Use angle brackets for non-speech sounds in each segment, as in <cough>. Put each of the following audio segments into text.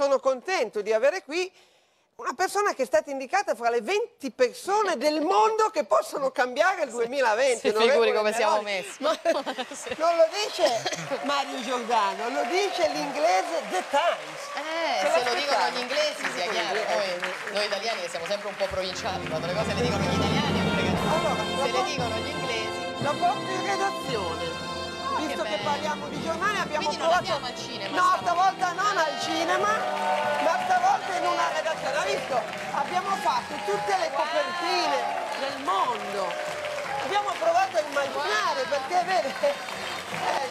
sono contento di avere qui una persona che è stata indicata fra le 20 persone del mondo che possono cambiare il 2020. Si figuri come siamo messi. Ma, <laughs> non lo dice Mario Giordano, lo dice l'inglese The Times. Eh, se, lo dicono gli inglesi sia chiaro, noi, noi, italiani siamo sempre un po' provinciali, quando le cose le dicono gli italiani allora, se le dicono gli inglesi. La porto in redazione. Visto che, che parliamo di giornali abbiamo Quindi provato... non al cinema. No, stavolta non al cinema, ma stavolta in una redazione. Ha visto? Abbiamo fatto tutte le wow. copertine del mondo. Abbiamo provato a immaginare wow. perché vede. <laughs> Eh,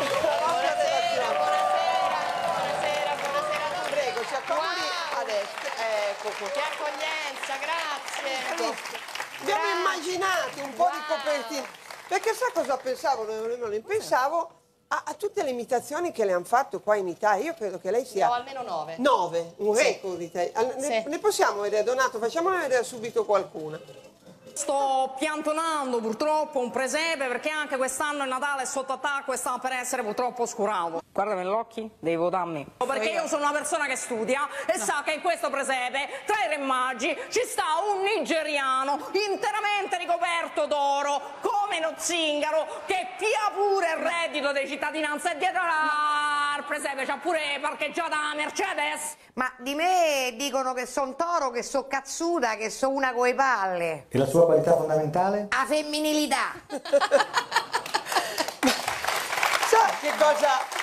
buonasera, buonasera, buonasera, buonasera. Prego, ci accomodi wow. adesso. Ecco qua. Che accoglienza, grazie. Abbiamo immaginato un po' di copertine. Perché sa cosa pensavo, non Pensavo a, a, tutte le imitazioni che le hanno fatto qua in Italia. Io credo che lei sia... No, almeno nove. Nove, un record di te. Ne, sì. ne possiamo vedere, Donato? Facciamone vedere subito qualcuna. Sto piantonando purtroppo un presepe perché anche quest'anno il Natale è sotto attacco e sta per essere purtroppo oscurato. Guardami negli occhi, devi votarmi. Perché io sono una persona che studia e no. sa che in questo presepe, tra i re magi, ci sta un nigeriano interamente ricoperto d'oro, come lo zingaro, che pia pure il reddito di cittadinanza e dietro la... al presepe c'ha pure parcheggiata la Mercedes. Ma di me dicono che sono toro, che sono cazzuta, che sono una coi palle. E la sua qualità fondamentale? La femminilità. <laughs> Sa che cosa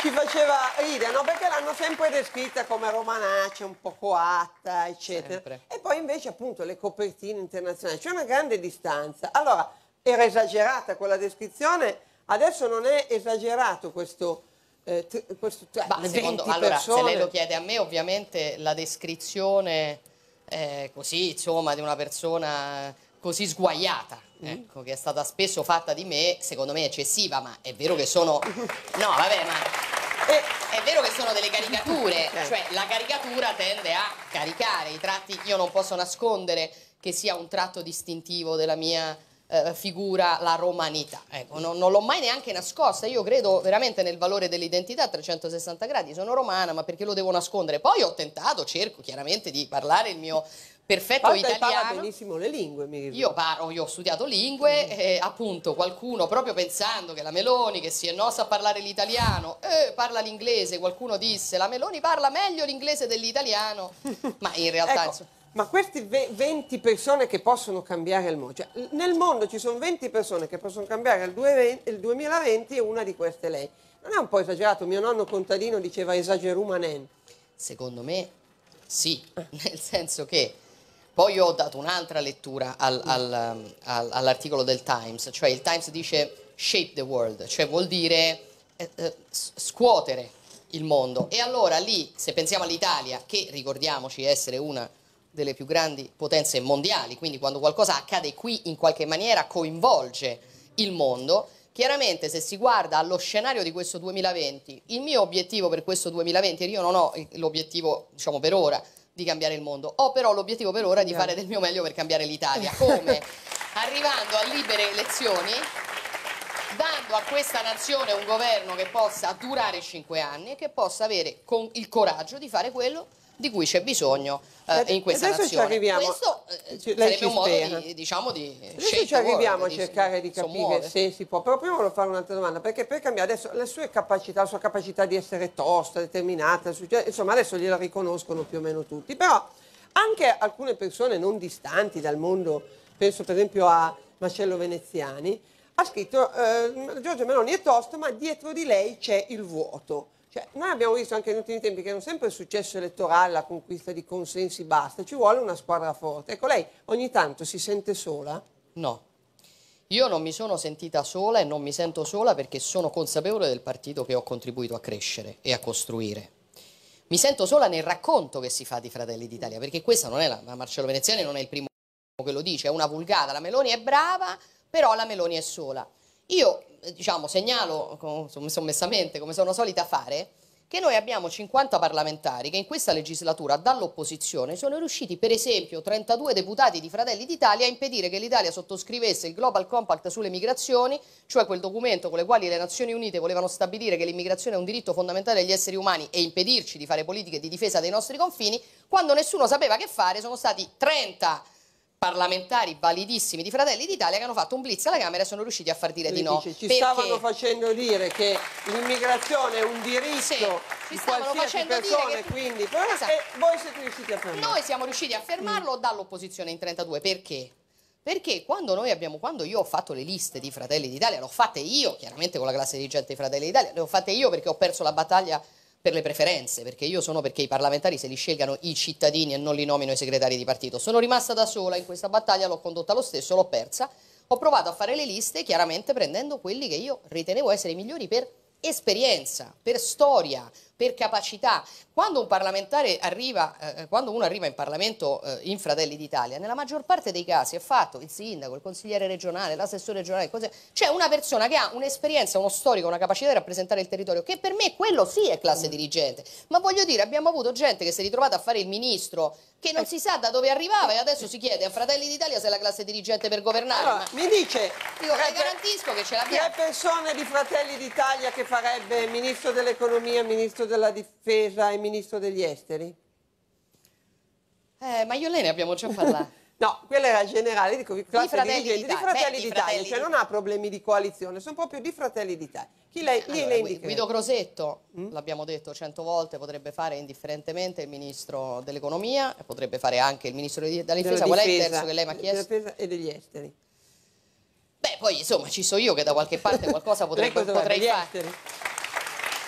ci faceva ridere, no? Perché l'hanno sempre descritta come romanaccia, un po' coatta, eccetera. Sempre. E poi invece appunto le copertine internazionali, c'è una grande distanza. Allora, era esagerata quella descrizione, adesso non è esagerato questo... Eh, questo cioè, bah, secondo, allora, se lei lo chiede a me, ovviamente la descrizione eh, così, insomma, di una persona così sguaiata, mm. ecco, che è stata spesso fatta di me, secondo me eccessiva, ma è vero che sono... <laughs> No, vabbè, ma è vero che sono delle caricature, <laughs> cioè la caricatura tende a caricare i tratti, io non posso nascondere che sia un tratto distintivo della mia eh, figura la romanità. Ecco, non, non l'ho mai neanche nascosta, io credo veramente nel valore dell'identità a 360 gradi, sono romana ma perché lo devo nascondere? Poi ho tentato, cerco chiaramente di parlare il mio perfetto Poi italiano. parla benissimo le lingue, mi Io parlo, io ho studiato lingue, mm. e appunto qualcuno proprio pensando che la Meloni, che si è nosa a parlare l'italiano, eh, parla l'inglese, qualcuno disse la Meloni parla meglio l'inglese dell'italiano, <laughs> ma in realtà... ecco. Ma queste 20 persone che possono cambiare il mondo, cioè, nel mondo ci sono 20 persone che possono cambiare il 2020 e una di queste lei. Non è un po' esagerato? Mio nonno contadino diceva esagerumanen. Secondo me sì, <laughs> nel senso che poi ho dato un'altra lettura al, al, um, al, all'articolo del Times, cioè il Times dice shape the world, cioè vuol dire eh, eh, scuotere il mondo. E allora lì, se pensiamo all'Italia, che ricordiamoci essere una delle più grandi potenze mondiali, quindi quando qualcosa accade qui in qualche maniera coinvolge il mondo, chiaramente se si guarda allo scenario di questo 2020, il mio obiettivo per questo 2020, e io non ho l'obiettivo diciamo per ora, di cambiare il mondo. Ho però l'obiettivo per ora di fare del mio meglio per cambiare l'Italia. Come? <laughs> Arrivando a libere elezioni, dando a questa nazione un governo che possa durare cinque anni e che possa avere il coraggio di fare quello di cui c'è bisogno eh, in questa adesso nazione. Ci arriviamo. Questo eh, sarebbe un modo di, diciamo, di Adesso ci arriviamo a cercare di, capire se si può, però prima volevo fare un'altra domanda, perché per cambiare adesso le sue capacità, la sua capacità di essere tosta, determinata, insomma adesso gliela riconoscono più o meno tutti, però anche alcune persone non distanti dal mondo, penso per esempio a Marcello Veneziani, ha scritto eh, Giorgio Meloni è tosta ma dietro di lei c'è il vuoto. Cioè, noi abbiamo visto anche negli ultimi tempi che non sempre il successo elettorale, la conquista di consensi basta, ci vuole una squadra forte. Ecco, lei ogni tanto si sente sola? No. Io non mi sono sentita sola e non mi sento sola perché sono consapevole del partito che ho contribuito a crescere e a costruire. Mi sento sola nel racconto che si fa di Fratelli d'Italia, perché questa non è la Marcello Veneziani non è il primo che lo dice, è una vulgata, la Meloni è brava, però la Meloni è sola. Io, diciamo, segnalo sommessamente, come sono solita fare, che noi abbiamo 50 parlamentari che in questa legislatura dall'opposizione sono riusciti per esempio 32 deputati di Fratelli d'Italia a impedire che l'Italia sottoscrivesse il Global Compact sulle migrazioni, cioè quel documento con le quali le Nazioni Unite volevano stabilire che l'immigrazione è un diritto fondamentale degli esseri umani e impedirci di fare politiche di difesa dei nostri confini, quando nessuno sapeva che fare sono stati 30 parlamentari validissimi di Fratelli d'Italia che hanno fatto un blitz alla Camera e sono riusciti a far dire Lei di no. dice, ci Perché? stavano facendo dire che l'immigrazione è un diritto Sì, ci di stavano qualsiasi persona, che- quindi però, Esatto. e voi siete riusciti a fermarlo. Noi siamo riusciti a fermarlo dall'opposizione in 32. Perché? Perché quando, noi abbiamo, quando io ho fatto le liste di Fratelli d'Italia, le ho fatte io, chiaramente con la classe dirigente di Fratelli d'Italia, le ho fatte io perché ho perso la battaglia per le preferenze, perché io sono perché i parlamentari se li scelgano i cittadini e non li nomino i segretari di partito. Sono rimasta da sola in questa battaglia, l'ho condotta lo stesso, l'ho persa. Ho provato a fare le liste chiaramente prendendo quelli che io ritenevo essere i migliori per esperienza, per storia, per capacità. Quando un parlamentare arriva, eh, quando uno arriva in Parlamento eh, in Fratelli d'Italia, nella maggior parte dei casi è fatto il sindaco, il consigliere regionale, l'assessore regionale, c'è una persona che ha un'esperienza, uno storico, una capacità di rappresentare il territorio, che per me quello sì è classe dirigente. Ma voglio dire, abbiamo avuto gente che si è ritrovata a fare il ministro, che non si sa da dove arrivava e adesso si chiede a Fratelli d'Italia se è la classe dirigente per governare. Allora, ma- mi dice tre le garantisco che ce l'abbiamo. tre persone di Fratelli d'Italia che farebbe ministro dell'economia, ministro della difesa e ministro degli esteri? Eh, ma io e lei ne abbiamo già parlato. <laughs> No, quella era generale, dico classe Fratelli dirigente di. Fratelli di d'Italia, cioè non ha problemi di coalizione, sono proprio di Fratelli d'Italia. Chi lei, lì Allora, le Gui- indica? Guido Crosetto, l'abbiamo detto cento volte, potrebbe fare indifferentemente il ministro dell'economia potrebbe fare anche il ministro di- della difesa. Della Qual è il terzo che lei mi ha della chiesto? difesa e degli esteri. Beh, poi insomma ci so io che da qualche parte <laughs> qualcosa Lei potrei? Gli fare. esteri?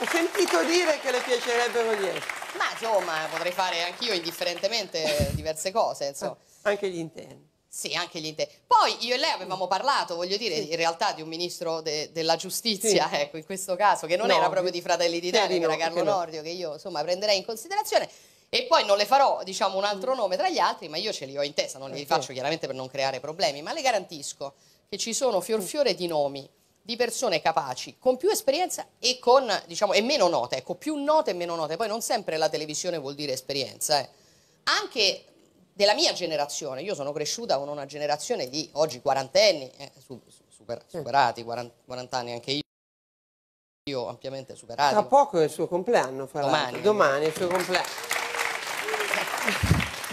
Ho sentito dire che le piacerebbero gli esteri, Ma insomma potrei fare anch'io indifferentemente diverse cose, insomma. anche gli interni. Sì, anche gli interi. Poi io e lei avevamo parlato, voglio dire, in realtà di un ministro de- della giustizia, Sì. ecco, in questo caso, che non No, era proprio di Fratelli d'Italia, di che era no, Carlo no. Nordio, che io insomma prenderei in considerazione. E poi non le farò, diciamo, un altro nome tra gli altri, ma io ce li ho in testa, non li Eh, faccio sì. chiaramente per non creare problemi, ma le garantisco che ci sono fior fiore di nomi di persone capaci, con più esperienza e con, diciamo, e meno note, ecco, più note e meno note. Poi non sempre la televisione vuol dire esperienza, eh. Anche della mia generazione, io sono cresciuta con una generazione di oggi quarantenni, eh, su- su- super- superati, 40, 40 anni anche io, io ampiamente superati. Tra poco è il suo compleanno, fra Domani. Domani è il suo compleanno.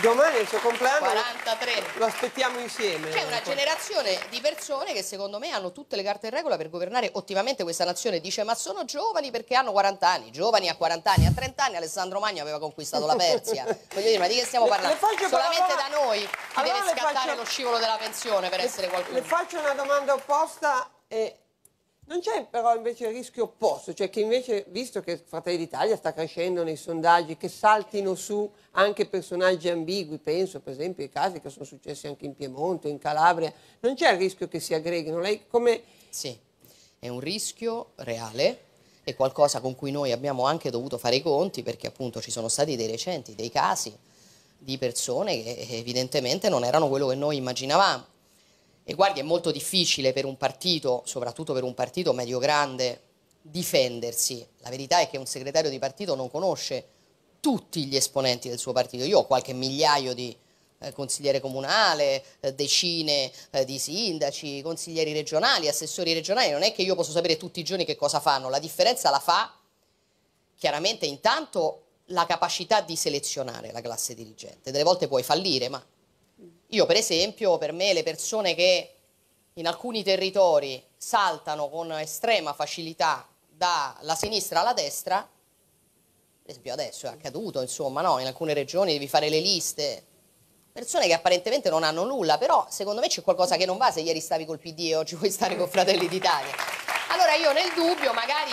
Domani è il suo compleanno. 43. Lo aspettiamo insieme. C'è una generazione di persone che secondo me hanno tutte le carte in regola per governare ottimamente questa nazione. Dice ma sono giovani perché hanno 40 anni. Giovani a 40 anni, a 30 anni Alessandro Magno aveva conquistato la Persia. <laughs> Voglio dire, ma di che stiamo Le- parlando? le Solamente allora- da noi ti allora deve le scattare faccio- lo scivolo della pensione per essere qualcuno. Le faccio una domanda opposta. e non c'è però invece il rischio opposto, cioè che invece, visto che Fratelli d'Italia sta crescendo nei sondaggi, che saltino su anche personaggi ambigui, penso per esempio ai casi che sono successi anche in Piemonte, in Calabria, non c'è il rischio che si aggreghino? Lei come... Sì, è un rischio reale, è qualcosa con cui noi abbiamo anche dovuto fare i conti perché appunto ci sono stati dei recenti, dei casi di persone che evidentemente non erano quello che noi immaginavamo. E guardi, è molto difficile per un partito, soprattutto per un partito medio-grande, difendersi. La verità è che un segretario di partito non conosce tutti gli esponenti del suo partito. Io ho qualche migliaio di eh, consigliere comunale, eh, decine eh, di sindaci, consiglieri regionali, assessori regionali. Non è che io posso sapere tutti i giorni che cosa fanno. La differenza la fa chiaramente intanto la capacità di selezionare la classe dirigente. Delle volte puoi fallire, ma io per esempio, per me le persone che in alcuni territori saltano con estrema facilità dalla sinistra alla destra, per esempio adesso è accaduto, insomma, no? in alcune regioni devi fare le liste, persone che apparentemente non hanno nulla, però secondo me c'è qualcosa che non va se ieri stavi col PD e oggi vuoi stare con Fratelli d'Italia. Allora io nel dubbio magari...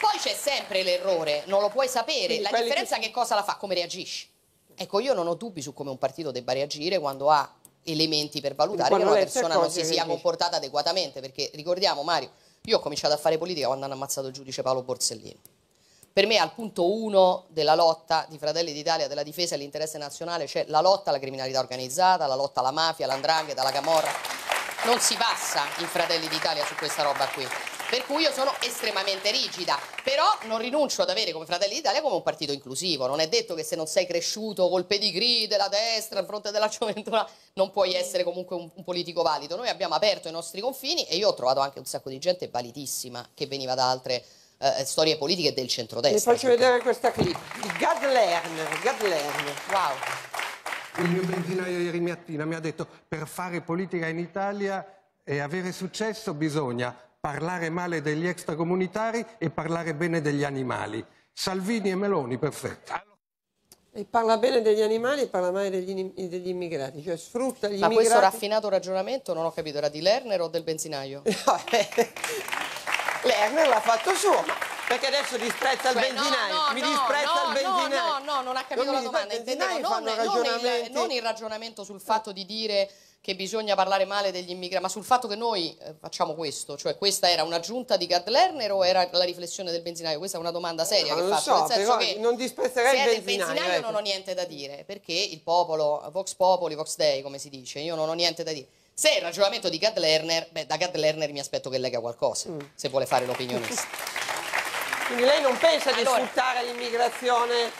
Poi c'è sempre l'errore, non lo puoi sapere, Quindi la differenza che- che cosa la fa? Come reagisci? Ecco, io non ho dubbi su come un partito debba reagire quando ha elementi per valutare che una persona non si sia comportata adeguatamente, perché ricordiamo Mario, io ho cominciato a fare politica quando hanno ammazzato il giudice Paolo Borsellino. Per me al punto uno della lotta di Fratelli d'Italia, della difesa dell'interesse nazionale, c'è la lotta alla criminalità organizzata, la lotta alla mafia, all'andrangheta, alla camorra. Non si passa in Fratelli d'Italia su questa roba qui. Per cui io sono estremamente rigida, però non rinuncio ad avere come Fratelli d'Italia come un partito inclusivo, non è detto che se non sei cresciuto col pedigree della destra in fronte della <laughs> gioventù non puoi essere comunque un, un, politico valido, noi abbiamo aperto i nostri confini e io ho trovato anche un sacco di gente validissima che veniva da altre eh, storie politiche del centrodestra. Vi faccio vedere questa clip di Gad Lerner, Gad Lerner. wow. Il mio benzinaio ieri mattina mi ha detto per fare politica in Italia e avere successo bisogna parlare male degli extracomunitari e parlare bene degli animali. Salvini e Meloni, perfetto. E parla bene degli animali e parla male degli, degli, immigrati, cioè sfrutta gli Ma immigrati. Ma questo raffinato ragionamento non ho capito, era di Lerner o del benzinaio? <laughs> Eh, Lerner l'ha fatto suo, perché adesso disprezza cioè, il benzinaio, no, no, mi no, disprezza no, il benzinaio. No, no, no, non ha capito non la domanda, intendevo non, non, il, non il ragionamento sul fatto di dire che bisogna parlare male degli immigrati, ma sul fatto che noi eh, facciamo questo, cioè questa era un'aggiunta di Gad Lerner o era la riflessione del benzinaio? Questa è una domanda seria no, che faccio, so, nel senso che non disprezzerei se il benzinaio. benzinaio, ecco. non ho niente da dire, perché il popolo, Vox Popoli, Vox Dei, come si dice, io non ho niente da dire. Se è il ragionamento di Gad Lerner, beh, da Gad Lerner mi aspetto che lega qualcosa, mm. se vuole fare l'opinionista. Quindi lei non pensa di allora, sfruttare l'immigrazione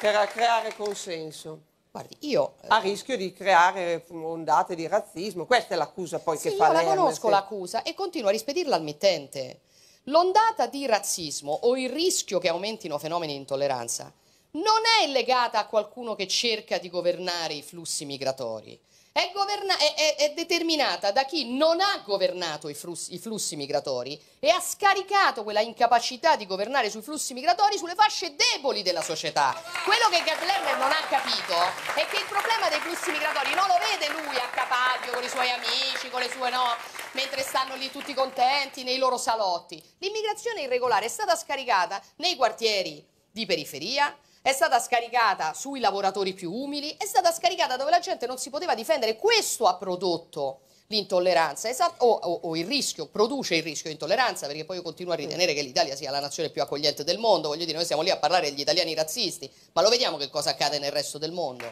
per creare consenso? Guardi, io... A rischio di creare ondate di razzismo. Questa è l'accusa poi sì, che fa lei. Io la conosco l'accusa e continuo a rispedirla al mittente. L'ondata di razzismo o il rischio che aumentino fenomeni di intolleranza non è legata a qualcuno che cerca di governare i flussi migratori è, è, è, è, determinata da chi non ha governato i flussi, i flussi, migratori e ha scaricato quella incapacità di governare sui flussi migratori sulle fasce deboli della società. Quello che Gerd non ha capito è che il problema dei flussi migratori non lo vede lui a Capaglio con i suoi amici, con le sue no, mentre stanno lì tutti contenti nei loro salotti. L'immigrazione irregolare è stata scaricata nei quartieri di periferia, è stata scaricata sui lavoratori più umili, è stata scaricata dove la gente non si poteva difendere. Questo ha prodotto l'intolleranza o, o, o, il rischio, produce il rischio di intolleranza, perché poi io continuo a ritenere che l'Italia sia la nazione più accogliente del mondo, voglio dire, noi siamo lì a parlare degli italiani razzisti, ma lo vediamo che cosa accade nel resto del mondo.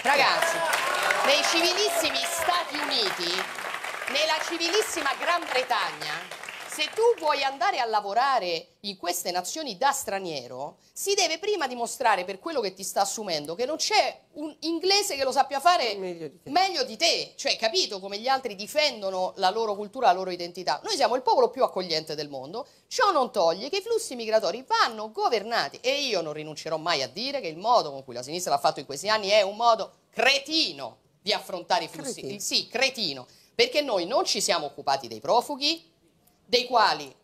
Ragazzi, nei civilissimi Stati Uniti, nella civilissima Gran Bretagna, se tu vuoi andare a lavorare in queste nazioni da straniero, si deve prima dimostrare per quello che ti sta assumendo che non c'è un inglese che lo sappia fare meglio di, meglio di te. Cioè, capito come gli altri difendono la loro cultura, la loro identità. Noi siamo il popolo più accogliente del mondo. Ciò non toglie che i flussi migratori vanno governati e io non rinuncerò mai a dire che il modo con cui la sinistra l'ha fatto in questi anni è un modo cretino di affrontare i flussi. Cretino. Sì, cretino. Perché noi non ci siamo occupati dei profughi, dei quali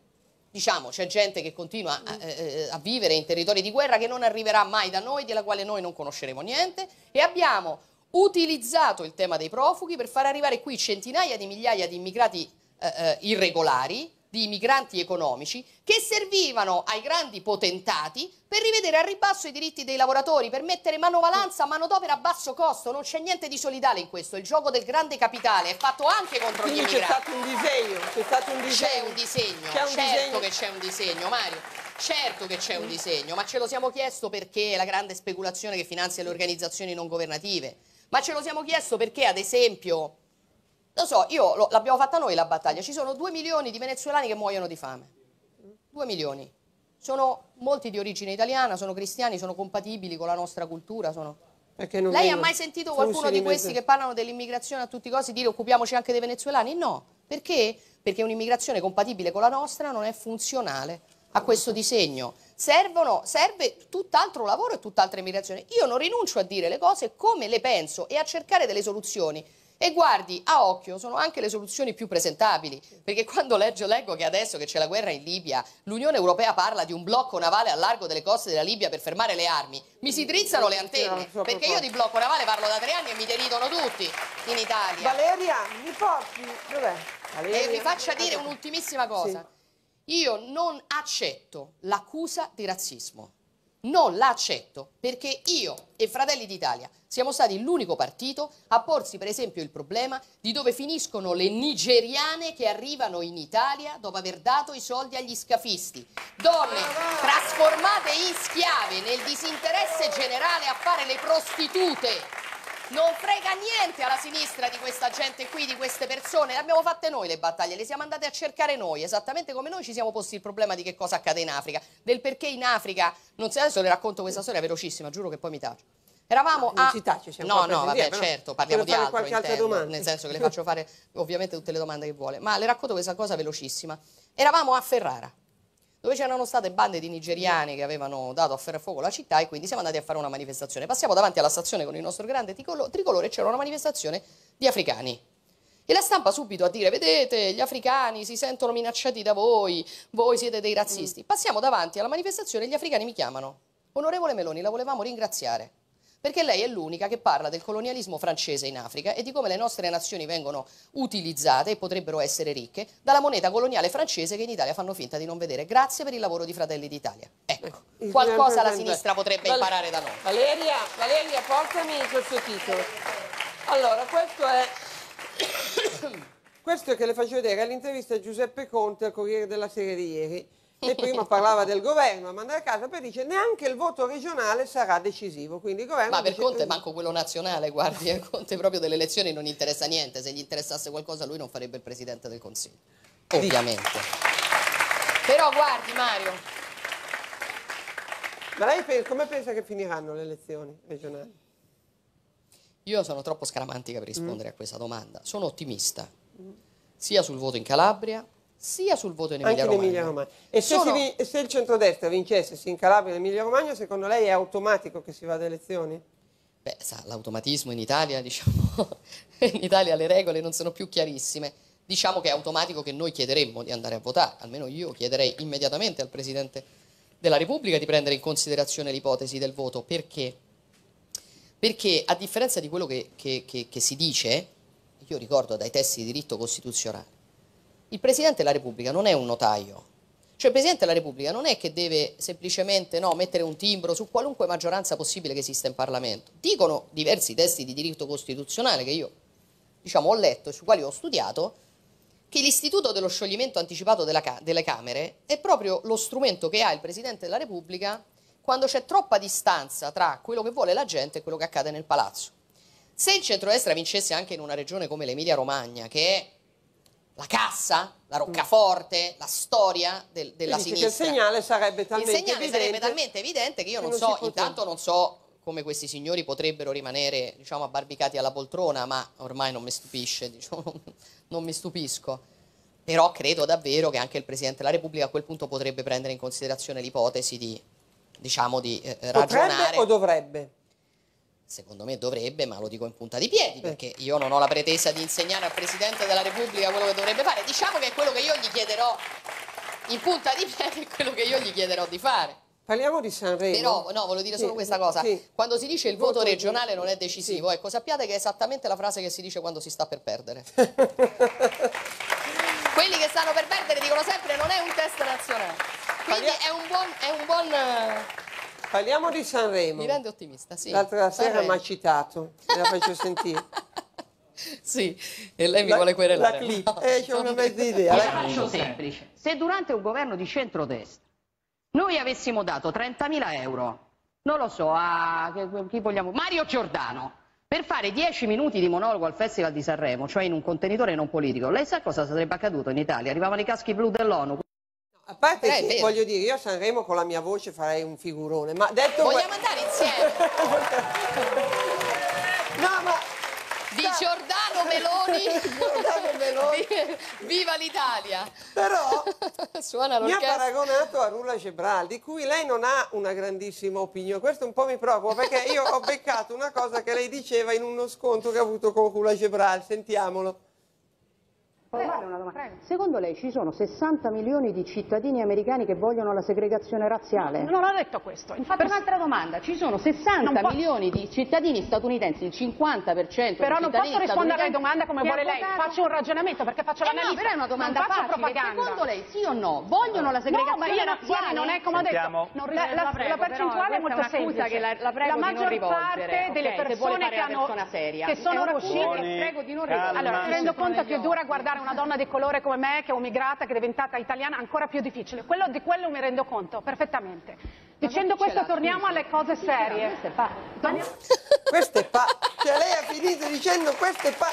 diciamo c'è gente che continua a, eh, eh, a, vivere in territori di guerra che non arriverà mai da noi, della quale noi non conosceremo niente e abbiamo utilizzato il tema dei profughi per far arrivare qui centinaia di migliaia di immigrati eh, eh irregolari di migranti economici che servivano ai grandi potentati per rivedere a ribasso i diritti dei lavoratori, per mettere manovalanza, manodopera a basso costo. Non c'è niente di solidale in questo. Il gioco del grande capitale è fatto anche contro Quindi gli immigrati. c'è stato un disegno. C'è stato un disegno. C'è un disegno. Un certo disegno. che c'è un disegno, Mario. Certo che c'è un disegno, ma ce lo siamo chiesto perché è la grande speculazione che finanzia le organizzazioni non governative. Ma ce lo siamo chiesto perché, ad esempio, lo so, io l'abbiamo fatta noi la battaglia. Ci sono due milioni di venezuelani che muoiono di fame. Due milioni. Sono molti di origine italiana, sono cristiani, sono compatibili con la nostra cultura. Sono... Lei vengono, ha mai sentito qualcuno di questi che parlano dell'immigrazione a tutti i costi dire occupiamoci anche dei venezuelani? No. Perché? Perché un'immigrazione compatibile con la nostra non è funzionale a questo disegno. Servono, serve tutt'altro lavoro e tutt'altra immigrazione. Io non rinuncio a dire le cose come le penso e a cercare delle soluzioni e guardi, a occhio, sono anche le soluzioni più presentabili, perché quando leggo, leggo che adesso che c'è la guerra in Libia, l'Unione Europea parla di un blocco navale a largo delle coste della Libia per fermare le armi, mi si drizzano le antenne, perché io di blocco navale parlo da tre anni e mi deridono tutti in Italia. Valeria, mi porti, dov'è? E mi faccia dire un'ultimissima cosa. Io non accetto l'accusa di razzismo non la accetto perché io e Fratelli d'Italia siamo stati l'unico partito a porsi per esempio il problema di dove finiscono le nigeriane che arrivano in Italia dopo aver dato i soldi agli scafisti. Donne trasformate in schiave nel disinteresse generale a fare le prostitute Non frega niente alla sinistra di questa gente qui, di queste persone. Le abbiamo fatte noi le battaglie, le siamo andate a cercare noi, esattamente come noi ci siamo posti il problema di che cosa accade in Africa, del perché in Africa, non so, adesso le racconto questa storia velocissima, giuro che poi mi taccio. Eravamo a... ci tace, siamo no, no, vabbè, sentire, certo, parliamo di altro, intendo, nel senso che le <laughs> faccio fare ovviamente tutte le domande che vuole, ma le racconto questa cosa velocissima. Eravamo a Ferrara, dove c'erano state bande di nigeriani che avevano dato a ferro e fuoco la città e quindi siamo andati a fare una manifestazione. Passiamo davanti alla stazione con il nostro grande tricolo- tricolore e c'era una manifestazione di africani. E la stampa subito a dire, vedete, gli africani si sentono minacciati da voi, voi siete dei razzisti. Passiamo davanti alla manifestazione e gli africani mi chiamano. Onorevole Meloni, la volevamo ringraziare. Perché lei è l'unica che parla del colonialismo francese in Africa e di come le nostre nazioni vengono utilizzate e potrebbero essere ricche dalla moneta coloniale francese che in Italia fanno finta di non vedere. Grazie per il lavoro di Fratelli d'Italia. Ecco, Il qualcosa la presidente- sinistra potrebbe Val- imparare da noi. Valeria, Valeria, portami questo titolo. Allora, questo è... <coughs> Questo che le faccio vedere è l'intervista a Giuseppe Conte al Corriere della Sera di ieri. E prima <laughs> parlava del governo a mandare a casa, poi dice neanche il voto regionale sarà decisivo. Quindi il governo Ma per dice- Conte manco quello nazionale, guardi, a Conte proprio delle elezioni non interessa niente, se gli interessasse qualcosa lui non farebbe il Presidente del Consiglio, ovviamente. Però guardi Mario, Ma lei pe- come pensa che finiranno le elezioni regionali? io sono troppo scaramantica per rispondere a questa domanda, sono ottimista, sia sul voto in Calabria, sia sul voto in Emilia Romagna. E se, Sono- si e se il centrodestra vincesse in Calabria che in Emilia Romagna, secondo lei è automatico che si vada alle elezioni? Beh, sa, l'automatismo in Italia, diciamo, <laughs> in Italia le regole non sono più chiarissime. Diciamo che è automatico che noi chiederemmo di andare a votare, almeno io chiederei immediatamente al Presidente della Repubblica di prendere in considerazione l'ipotesi del voto. Perché? Perché a differenza di quello che, che- che- che si dice, io ricordo dai testi di diritto costituzionale, il Presidente della Repubblica non è un notaio. Cioè il Presidente della Repubblica non è che deve semplicemente no, mettere un timbro su qualunque maggioranza possibile che esista in Parlamento. Dicono diversi testi di diritto costituzionale che io diciamo, ho letto e sui quali ho studiato che l'istituto dello scioglimento anticipato ca- delle Camere è proprio lo strumento che ha il Presidente della Repubblica quando c'è troppa distanza tra quello che vuole la gente e quello che accade nel palazzo. Se il centrodestra vincesse anche in una regione come l'Emilia Romagna, che è la cassa, la roccaforte, la storia del- della che sinistra. il segnale sarebbe Il talmente segnale evidente sarebbe talmente evidente che io che non so, intanto non so come questi signori potrebbero rimanere, diciamo, abbarbicati alla poltrona, ma ormai non mi stupisce, <laughs> diciamo, non mi stupisco. Però credo davvero che anche il Presidente della Repubblica a quel punto potrebbe prendere in considerazione l'ipotesi di, diciamo, di eh, Potrebbe ragionare. o dovrebbe? Secondo me dovrebbe, ma lo dico in punta di piedi, perché io non ho la pretesa di insegnare al Presidente della Repubblica quello che dovrebbe fare. Diciamo che è quello che io gli chiederò in punta di piedi, è quello che io gli chiederò di fare. Parliamo di Sanremo. Però, no, volevo dire solo Sì, questa cosa. sì. Quando si dice il Il voto voto regionale non è decisivo, ecco, sappiate che è esattamente la frase che si dice quando si sta per perdere. <laughs> Quelli che stanno per perdere dicono sempre non è un test nazionale. Quindi è un buon, è un buon eh, Parliamo di Sanremo. mi rende ottimista, sì. L'altra sera mi ha citato, me la faccio sentire. <laughs> Sì, e lei mi La- vuole querelare. La clip, No. eh, c'ho una mezza idea. La La- faccio semplice. Se durante un governo di centrodestra noi avessimo dato 30.000 euro, non lo so, a che- chi vogliamo, Mario Giordano, per fare 10 minuti di monologo al Festival di Sanremo, cioè in un contenitore non politico, lei sa cosa sarebbe accaduto in Italia? Arrivavano i caschi blu dell'ONU. A parte è che, voglio dire, io a Sanremo con la mia voce farei un figurone, ma detto Vogliamo andare insieme? <laughs> No, ma Di Giordano Meloni. <laughs> Giordano Meloni. <laughs> Vi- Viva l'Italia! però mi ha paragonato a Rula Gebral, di cui lei non ha una grandissima opinione. Questo un po' mi preoccupa perché io ho beccato una cosa che lei diceva in uno scontro che ha avuto con Rula Gebral. Sentiamolo. Secondo lei ci sono 60 milioni di cittadini americani che vogliono la segregazione razziale? Non ho detto questo. Infatti, Per un'altra domanda, ci sono 60 Non può- milioni di cittadini statunitensi, il 50% però non posso rispondere alle statunitensi domande come vuole lei. votato- Faccio un ragionamento perché faccio Eh no, l'analista. però è una domanda non faccio facile. propaganda. Secondo lei sì o no? Vogliono la No, segregazione ma io non, razziale? non è come ho detto. Sentiamo. Non La- la, la la prego, percentuale è molto una semplice. che la- la prego di non maggior parte delle persone che, la hanno, persona seria. che sono. Buoni, prego di non rivolgere. Allora, mi rendo conto che è dura guardare una donna di colore come me, che è immigrata, che è diventata italiana, ancora più difficile. Quello, di quello mi rendo conto perfettamente. Dicendo questo torniamo alle cose serie. Questo è pa... Cioè lei ha finito dicendo questo è pa...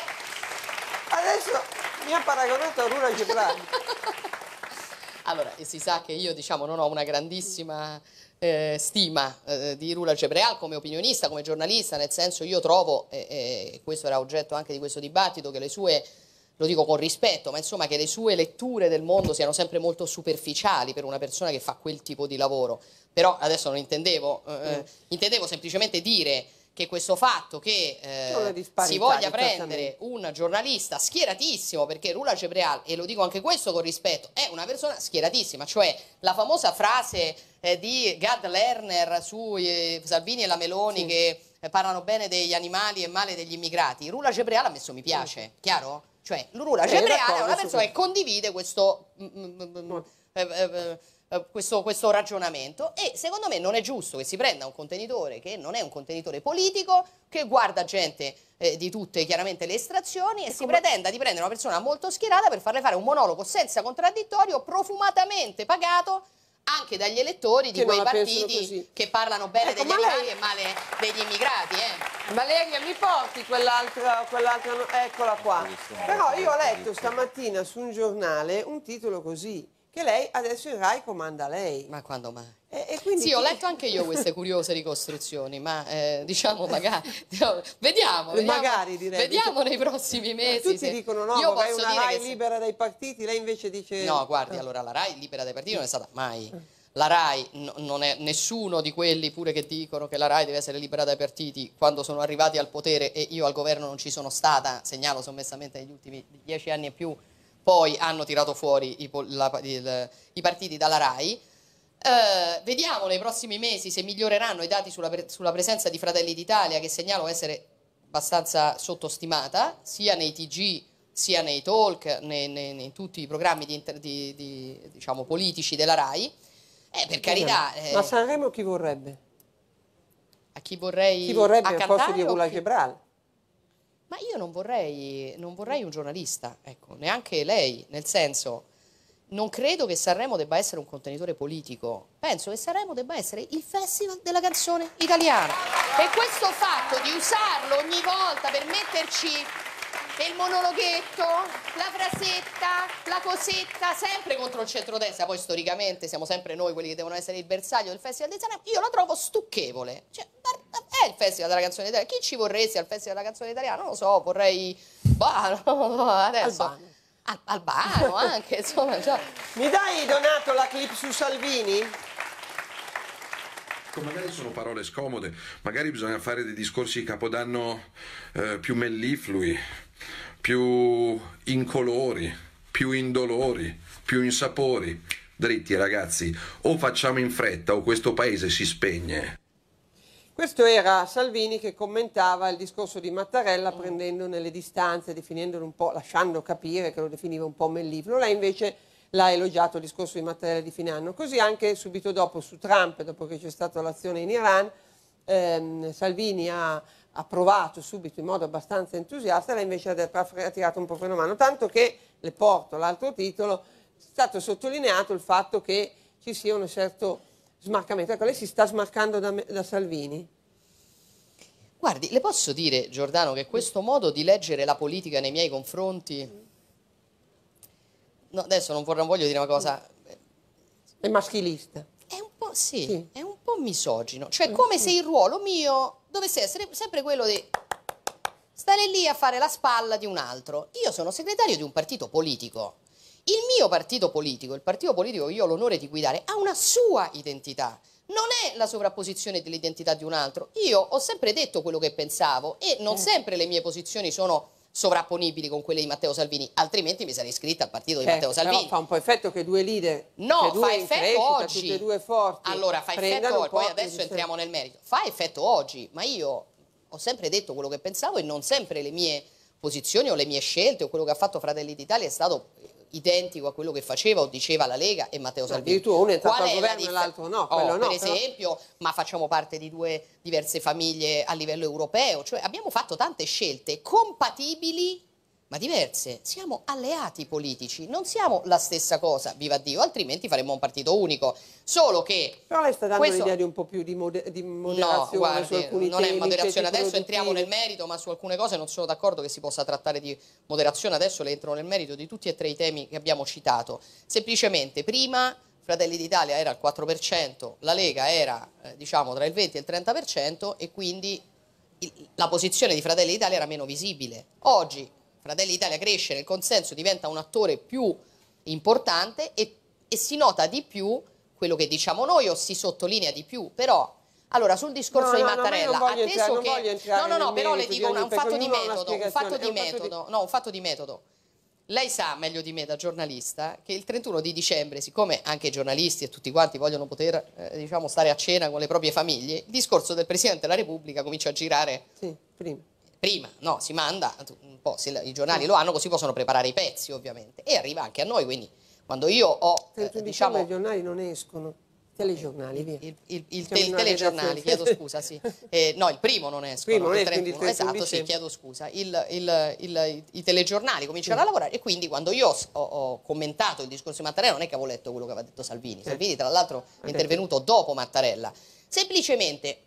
Adesso mi ha paragonato a Rula Gebrani. Allora, si sa che io diciamo non ho una grandissima eh, stima eh, di Rula Gebreal come opinionista, come giornalista, nel senso io trovo, e e questo era oggetto anche di questo dibattito, che le sue, lo dico con rispetto, ma insomma che le sue letture del mondo siano sempre molto superficiali per una persona che fa quel tipo di lavoro. Però adesso non intendevo, eh, intendevo semplicemente dire che questo fatto che eh, si voglia prendere un giornalista schieratissimo, perché Rula Gebreal, e lo dico anche questo con rispetto, è una persona schieratissima, cioè la famosa frase eh, di Gad Lerner su eh, Salvini e la Meloni che eh, parlano bene degli animali e male degli immigrati, Rula Gebreal ha messo mi piace, chiaro? Cioè Rula Eh, Gebreal è una persona che condivide questo... mm, mm, mm, eh, eh, eh, questo, questo ragionamento e secondo me non è giusto che si prenda un contenitore che non è un contenitore politico che guarda gente eh, di tutte chiaramente le estrazioni e si pretenda di prendere una persona molto schierata per farle fare un monologo senza contraddittorio profumatamente pagato anche dagli elettori di Che quei partiti che parlano bene Ecco, degli ma lei- animali e male degli immigrati eh. Valeria, mi porti quell'altra, quell'altra no- eccola qua. Però io ho letto stamattina su un giornale un titolo così, che lei adesso il RAI comanda lei. ma quando mai? E, e Sì, ho letto anche io queste curiose ricostruzioni, ma eh, diciamo magari vediamo, vediamo, Magari, direi. vediamo nei prossimi mesi. Tutti se- dicono no, io posso una RAI se- libera dai partiti, lei invece dice... No, guardi, allora la RAI libera dai partiti non è stata mai. La RAI no- non è nessuno di quelli pure che dicono che la RAI deve essere libera dai partiti quando sono arrivati al potere e io al governo non ci sono stata, segnalo sommessamente negli ultimi dieci anni e più, poi hanno tirato fuori i, la- il- i partiti dalla RAI. Eh, vediamo nei prossimi mesi se miglioreranno i dati sulla, pre- sulla presenza di Fratelli d'Italia, che segnalo essere abbastanza sottostimata, sia nei TG sia nei talk, nei, nei- nei tutti i programmi di inter- di- di, diciamo, politici della RAI. Eh, per carità, eh, Ma Sanremo chi vorrebbe? a chi vorrei Chi vorrebbe a posto di chi- Gebral? Ma io non vorrei, non vorrei un giornalista, ecco, neanche lei, nel senso, non credo che Sanremo debba essere un contenitore politico, penso che Sanremo debba essere il festival della canzone italiana. E questo fatto di usarlo ogni volta per metterci il monologhetto, la frasetta, la cosetta, sempre contro il centrodestra, poi storicamente siamo sempre noi quelli che devono essere il bersaglio del Festival di Sanremo, io lo trovo stucchevole. Cioè, è il Festival della canzone italiana. Chi ci vorresti al Festival della canzone italiana? Non lo so, vorrei... <laughs> Bah, no, adesso... Albano. Al- Albano anche, insomma, già. Mi dai Donato la clip su Salvini? Ecco, Magari sono parole scomode, magari bisogna fare dei discorsi di capodanno eh, più melliflui, più incolori, più indolori, più insapori. Dritti ragazzi, o facciamo in fretta o questo paese si spegne. Questo era Salvini che commentava il discorso di Mattarella prendendone le distanze, definendolo un po', lasciando capire che lo definiva un po' mellifluo. Lei invece l'ha elogiato il discorso di Mattarella di fine anno. Così anche subito dopo su Trump, dopo che c'è stata l'azione in Iran, ehm, Salvini ha approvato subito in modo abbastanza entusiasta, lei invece ha, ha tirato un po' a mano, tanto che le porto l'altro titolo, è stato sottolineato il fatto che ci sia un certo smarcamento. Ecco, lei si sta smarcando da, me- da Salvini? Guardi, le posso dire, Giordano, che questo modo di leggere la politica nei miei confronti... No, adesso non, vorrei- non voglio dire una cosa... È maschilista. È un po', sì, Sì. è un po' misogino. Cioè, come se il ruolo mio dovesse essere sempre quello di stare lì a fare la spalla di un altro. Io sono segretario di un partito politico. Il mio partito politico, il partito politico che io ho l'onore di guidare, ha una sua identità. Non è la sovrapposizione dell'identità di un altro. Io ho sempre detto quello che pensavo e non sempre le mie posizioni sono sovrapponibili con quelle di Matteo Salvini, altrimenti mi sarei iscritta al partito di Certo, Matteo però Salvini. fa un po' effetto che due leader, No, due fa effetto crescita, oggi. tutti e due forti, Allora, fa effetto oggi, poi po' adesso entriamo nel merito. Fa effetto oggi, ma io ho sempre detto quello che pensavo e non sempre le mie posizioni o le mie scelte o quello che ha fatto Fratelli d'Italia è stato identico a quello che faceva o diceva la Lega e Matteo Salvini. addirittura uno è entrato Qual al governo e l'altro no, Oh, quello no, Per però- esempio, ma facciamo parte di due diverse famiglie a livello europeo, cioè abbiamo fatto tante scelte compatibili ma diverse. Siamo alleati politici, non siamo la stessa cosa, viva Dio, altrimenti faremmo un partito unico. Solo che... Però lei sta dando questo... l'idea di un po' più di, moder di moderazione no, guardi, su alcuni non temi. Non è moderazione, adesso entriamo nel merito, ma su alcune cose non sono d'accordo che si possa trattare di moderazione, adesso le entro nel merito di tutti e tre i temi che abbiamo citato. Semplicemente prima Fratelli d'Italia era il 4%, la Lega era eh, diciamo tra il 20 e il 30% e quindi la posizione di Fratelli d'Italia era meno visibile. Oggi Fratelli d'Italia cresce nel consenso, diventa un attore più importante e, e si nota di più quello che diciamo noi o si sottolinea di più, però allora, sul discorso no, di Mattarella, no, atteso entrare, che... No, no, no, però le dico una, un, fatto di metodo, un fatto di metodo, no, un fatto di metodo. Lei sa meglio di me da giornalista che il 31 di dicembre, siccome anche i giornalisti e tutti quanti vogliono poter eh, diciamo, stare a cena con le proprie famiglie, il discorso del Presidente della Repubblica comincia a girare sì, prima. Prima. no, si manda un po', se i giornali lo hanno così possono preparare i pezzi ovviamente e arriva anche a noi, quindi quando io ho... Eh, diciamo, i giornali non escono telegiornali, via. Il, il, il, te, il telegiornali, chiedo scusa, sì. <laughs> Eh, no, il primo non escono, primo, il 31, il esatto, sì, chiedo scusa. I telegiornali cominciano sì. a lavorare e quindi quando io ho, ho, commentato il discorso di Mattarella non è che avevo letto quello che aveva detto Salvini. Salvini tra l'altro è intervenuto dopo Mattarella. Semplicemente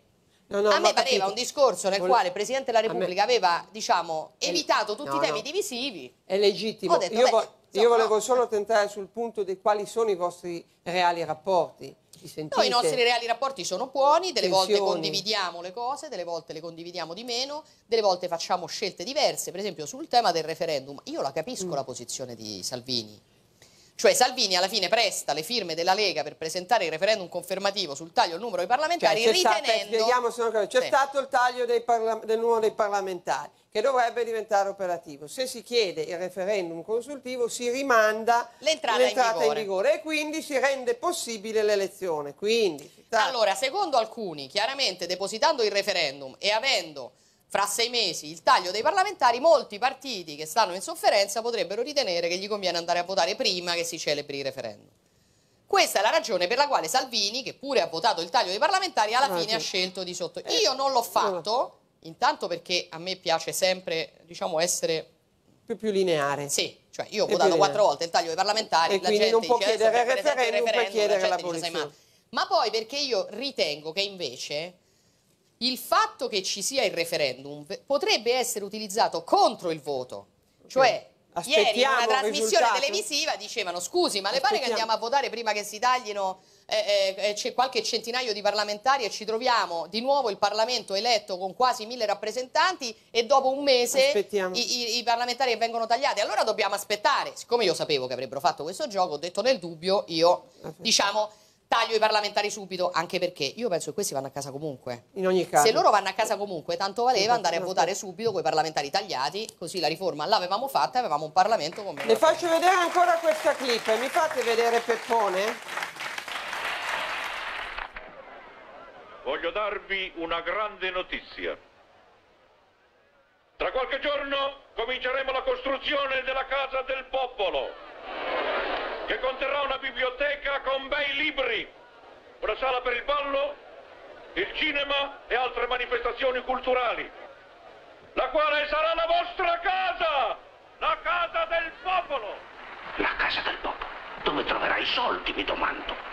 No, no, a me pareva capito. un discorso nel Vol quale il Presidente della Repubblica me... aveva, diciamo, evitato tutti no, i temi divisivi. È legittimo. Detto, io, beh, vo io volevo solo tentare sul punto di quali sono i vostri reali rapporti. Noi i nostri reali rapporti sono buoni, delle Tensioni. volte condividiamo le cose, delle volte le condividiamo di meno, delle volte facciamo scelte diverse, per esempio sul tema del referendum. Io la capisco mm. la posizione di Salvini. Cioè Salvini alla fine presta le firme della Lega per presentare il referendum confermativo sul taglio del numero dei parlamentari cioè, ritenendo... Stato, c'è sì. stato il taglio del numero dei parlamentari che dovrebbe diventare operativo. Se si chiede il referendum consultivo si rimanda l'entrata in, in, vigore e quindi si rende possibile l'elezione. Allora, secondo alcuni, chiaramente depositando il referendum e avendo fra sei mesi il taglio dei parlamentari, molti partiti che stanno in sofferenza potrebbero ritenere che gli conviene andare a votare prima che si celebri il referendum. Questa è la ragione per la quale Salvini, che pure ha votato il taglio dei parlamentari, alla ah, fine ha scelto di sotto. Io non l'ho fatto Intanto perché a me piace sempre, diciamo, essere... Più, più lineare. Sì, cioè io ho votato quattro volte il taglio dei parlamentari, e la gente non può dice, chiedere il referendum, referendum per chiedere la dice, ma... ma poi perché io ritengo che invece il fatto che ci sia il referendum potrebbe essere utilizzato contro il voto. Cioè, Aspettiamo ieri in una trasmissione televisiva dicevano scusi, ma le pare che andiamo a votare prima che si taglino eh, eh, c'è qualche centinaio di parlamentari e ci troviamo di nuovo il Parlamento eletto con quasi mille rappresentanti e dopo un mese i, i, i, parlamentari vengono tagliati. Allora dobbiamo aspettare. Siccome io sapevo che avrebbero fatto questo gioco, ho detto nel dubbio io, diciamo, taglio i parlamentari subito, anche perché io penso che questi vanno a casa comunque. In ogni caso. Se loro vanno a casa comunque, tanto valeva andare a votare subito con i parlamentari tagliati, così la riforma l'avevamo fatta e avevamo un Parlamento con meno. Le faccio vedere ancora questa clip, mi fate vedere Peppone? voglio darvi una grande notizia. Tra qualche giorno cominceremo la costruzione della Casa del Popolo, che conterrà una biblioteca con bei libri, una sala per il ballo, il cinema e altre manifestazioni culturali, la quale sarà la vostra casa, la Casa del Popolo. La Casa del Popolo? Dove troverai i soldi, mi domando.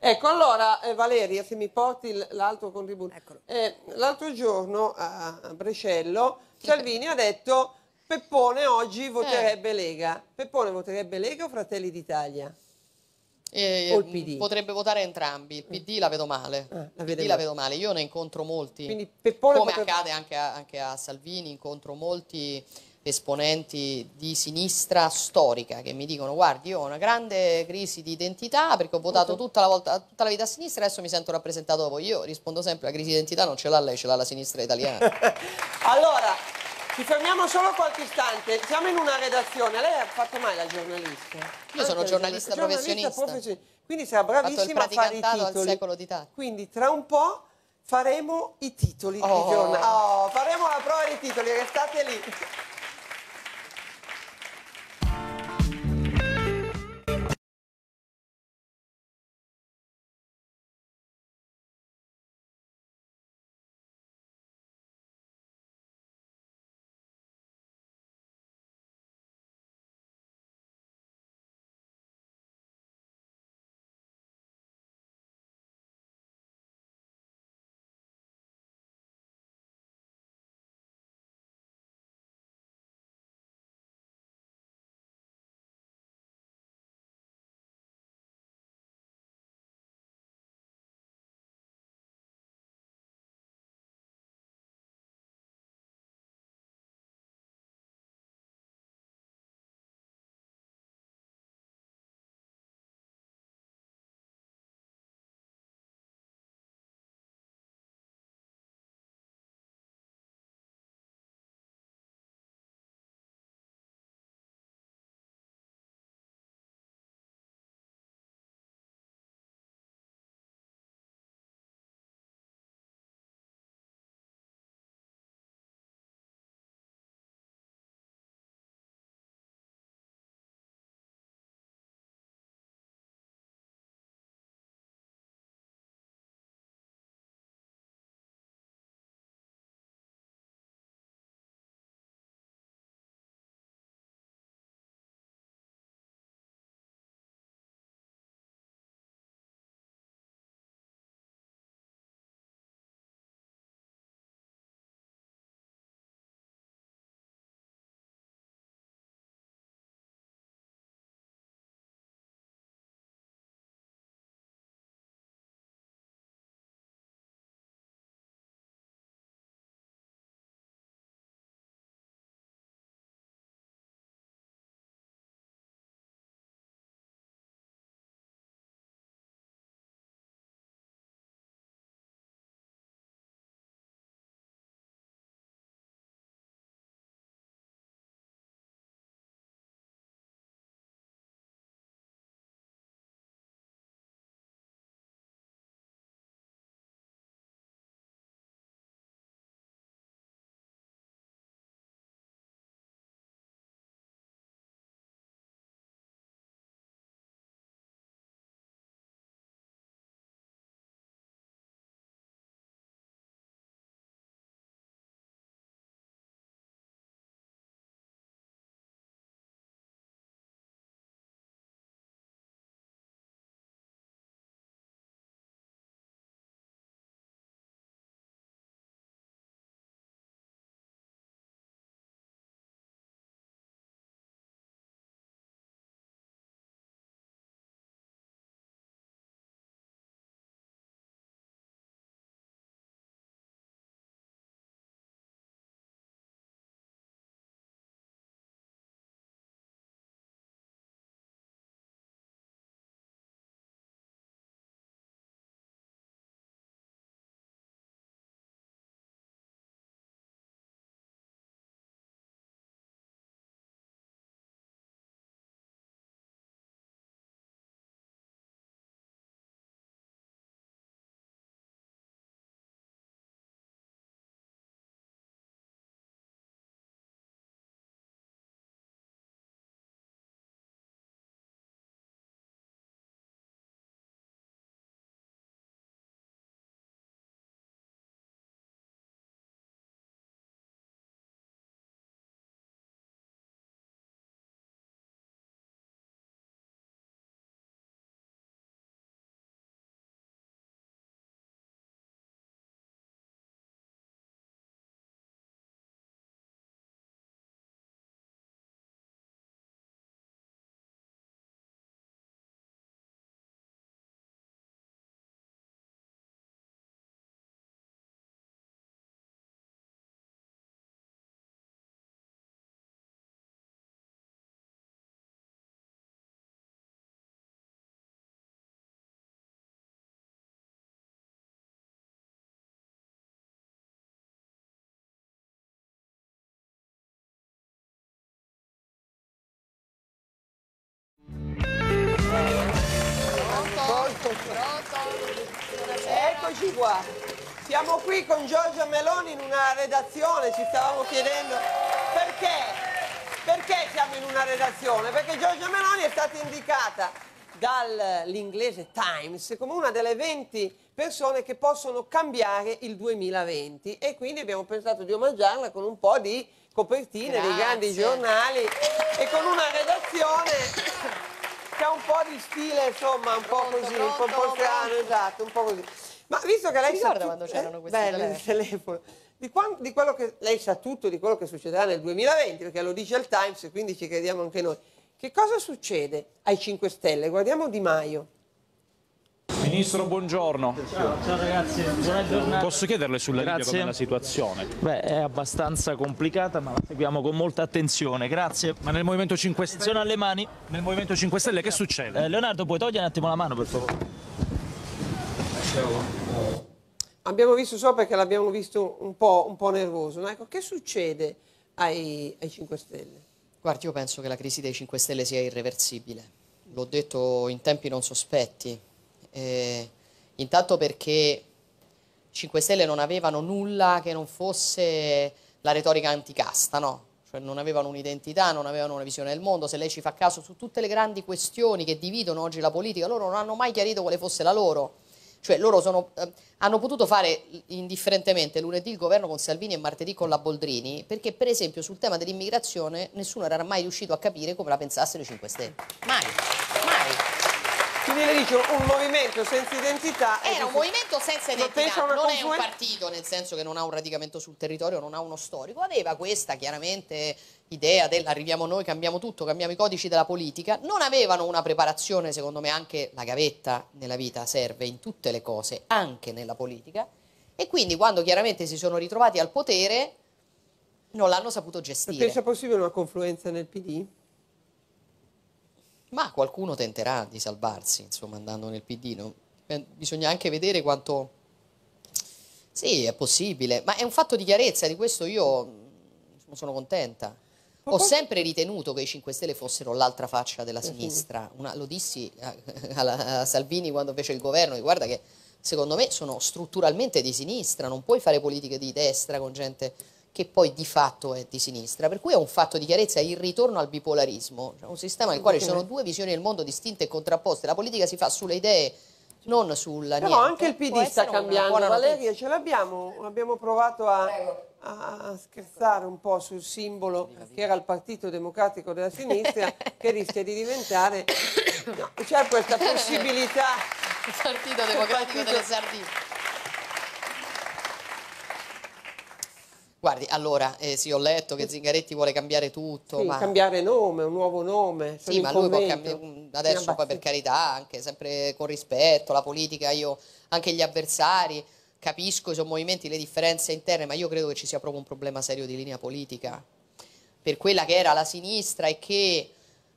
Ecco, allora eh, Valeria, se mi porti l'altro contributo. Eh, l'altro giorno a Brescello Salvini ha detto Peppone oggi voterebbe eh. Lega. Peppone voterebbe Lega o Fratelli d'Italia? Eh, o il PD? Potrebbe votare entrambi, il PD la vedo male, ah, la, PD la vedo male, io ne incontro molti, come potrebbe... accade anche a, anche a Salvini, incontro molti esponenti di sinistra storica che mi dicono guardi io ho una grande crisi di identità perché ho votato tutta la, volta, tutta la vita a sinistra e adesso mi sento rappresentato dopo. Io rispondo sempre la crisi di identità non ce l'ha lei, ce l'ha la sinistra italiana. <laughs> allora, ci fermiamo solo qualche istante. Siamo in una redazione. Lei ha fatto mai la giornalista? Io sono giornalista, professionista. professionista. Quindi sarà bravissima a fare i titoli. al secolo. Quindi tra un po' faremo i titoli oh. di giornale. Oh, faremo la prova dei titoli, restate lì. Eccoci qua. Siamo qui con Giorgia Meloni in una redazione, ci stavamo chiedendo perché. Perché siamo in una redazione? Perché Giorgia Meloni è stata indicata dall'inglese Times come una delle 20 persone che possono cambiare il 2020 e quindi abbiamo pensato di omaggiarla con un po' di copertine Grazie. dei grandi giornali e con una redazione che ha un po' di stile, insomma, un po' Pronto, così, un po', un po' pronto, strano, pronto. esatto, un po' così. Ma visto che lei Si sa ricorda quando c'erano questi bello, telefoni? il telefono. Di, quan- di quello che lei sa tutto di quello che succederà nel 2020, perché lo dice il Times e quindi ci crediamo anche noi. Che cosa succede ai 5 Stelle? Guardiamo Di Maio. Ministro, buongiorno. Ciao, ragazzi, buona giornata. Posso chiederle sulla Libia Grazie. com'è la situazione? Beh, è abbastanza complicata, ma la seguiamo con molta attenzione. Grazie. Ma nel Movimento 5 Stelle, Attenzione alle mani. nel Movimento 5 Stelle che succede? Eh, Leonardo, puoi togliere un attimo la mano, per favore? Abbiamo visto solo perché l'abbiamo visto un po', un po' nervoso. Ecco, che succede ai, ai 5 Stelle? Guardi, io penso che la crisi dei 5 Stelle sia irreversibile. L'ho detto in tempi non sospetti. Eh, intanto perché i 5 Stelle non avevano nulla che non fosse la retorica anticasta, no? Cioè non avevano un'identità, non avevano una visione del mondo. Se lei ci fa caso su tutte le grandi questioni che dividono oggi la politica, loro non hanno mai chiarito quale fosse la loro. Cioè loro sono, eh, hanno potuto fare indifferentemente lunedì il governo con Salvini e martedì con la Boldrini, perché per esempio sul tema dell'immigrazione nessuno era mai riuscito a capire come la pensassero i 5 Stelle. Mai, mai. Quindi lei dice un movimento senza identità. Era un movimento senza identità, non è un partito nel senso che non ha un radicamento sul territorio, non ha uno storico, aveva questa chiaramente idea del arriviamo noi, cambiamo tutto, cambiamo i codici della politica, non avevano una preparazione, secondo me anche la gavetta nella vita serve in tutte le cose, anche nella politica, e quindi quando chiaramente si sono ritrovati al potere non l'hanno saputo gestire. pensa possibile una confluenza nel PD? Ma qualcuno tenterà di salvarsi, insomma, andando nel PD. no? Eh, Bisogna anche vedere quanto... Sì, è possibile, ma è un fatto di chiarezza, di questo io mm, sono contenta. Ho sempre ritenuto che i 5 Stelle fossero l'altra faccia della sinistra. Una- lo dissi a, <laughs> alla- a Salvini quando fece il governo, che guarda che secondo me sono strutturalmente di sinistra, non puoi fare politiche di destra con gente che poi di fatto è di sinistra. Per cui è un fatto di chiarezza il ritorno al bipolarismo, cioè un sistema nel quale ci sono due visioni del mondo distinte e contrapposte. La politica si fa sulle idee, non sulla Però niente. anche il Può PD sta cambiando. Valeria, ce l'abbiamo? Abbiamo provato a, a scherzare un po' sul simbolo che era il Partito Democratico della Sinistra, <laughs> che rischia di diventare... No, c'è questa possibilità... Il Partito Democratico delle Sardine. Guardi, allora, eh, sì, ho letto che Zingaretti vuole cambiare tutto, Sì, ma... cambiare nome, un nuovo nome. Sì, ma lui può cambiare adesso poi per carità, anche sempre con rispetto, la politica, io anche gli avversari, capisco, sono movimenti, le differenze interne, ma io credo che ci sia proprio un problema serio di linea politica. Per quella che era la sinistra e che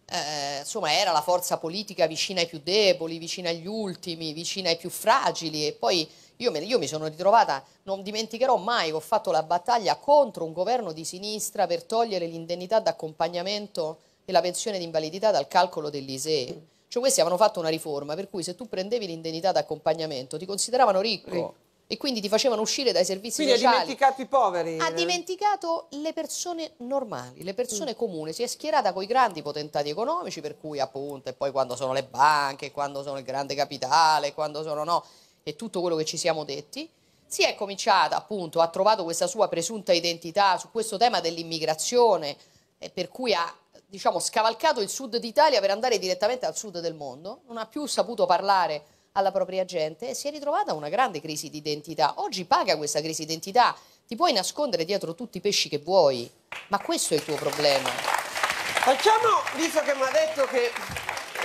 eh, insomma era la forza politica vicina ai più deboli, vicina agli ultimi, vicina ai più fragili e poi io, me- io mi sono ritrovata, non dimenticherò mai che ho fatto la battaglia contro un governo di sinistra per togliere l'indennità d'accompagnamento e la pensione di invalidità dal calcolo dell'ISEE. Cioè questi avevano fatto una riforma per cui se tu prendevi l'indennità d'accompagnamento ti consideravano ricco Ricco. e quindi ti facevano uscire dai servizi Quindi ha sociali. dimenticato i poveri. Ha eh? dimenticato le persone normali, le Mm. persone comuni, si è schierata con i grandi potentati economici, per cui appunto, e poi quando sono le banche, quando sono il grande capitale, quando sono no, e tutto quello che ci siamo detti, si è cominciata appunto, ha trovato questa sua presunta identità su questo tema dell'immigrazione, e per cui ha diciamo scavalcato il sud d'Italia per andare direttamente al sud del mondo, non ha più saputo parlare alla propria gente e si è ritrovata una grande crisi di identità. Oggi paga questa crisi di identità, ti puoi nascondere dietro tutti i pesci che vuoi, ma questo è il tuo problema. Facciamo, visto che mi ha detto che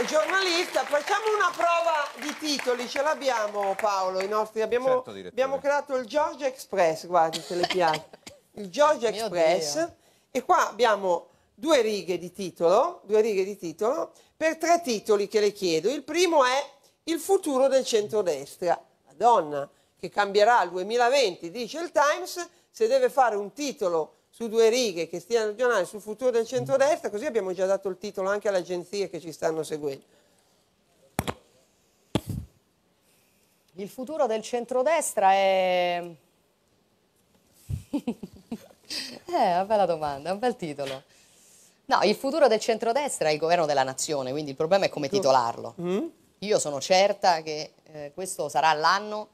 giornalista, facciamo una prova di titoli, ce l'abbiamo Paolo, i nostri, abbiamo, Certo, abbiamo creato il Georgia Express, guardi se le piace, il Georgia Mio Express Dio. e qua abbiamo due righe di titolo, due righe di titolo, per tre titoli che le chiedo. Il primo è il futuro del centrodestra, la donna che cambierà il 2020, dice il Times, se deve fare un titolo su due righe che stia ragionare sul futuro del centrodestra, così abbiamo già dato il titolo anche alle agenzie che ci stanno seguendo. Il futuro del centrodestra è... è <laughs> una bella domanda, un bel titolo. No, il futuro del centrodestra è il governo della nazione, quindi il problema è come titolarlo. Mm? Io sono certa che eh, questo sarà l'anno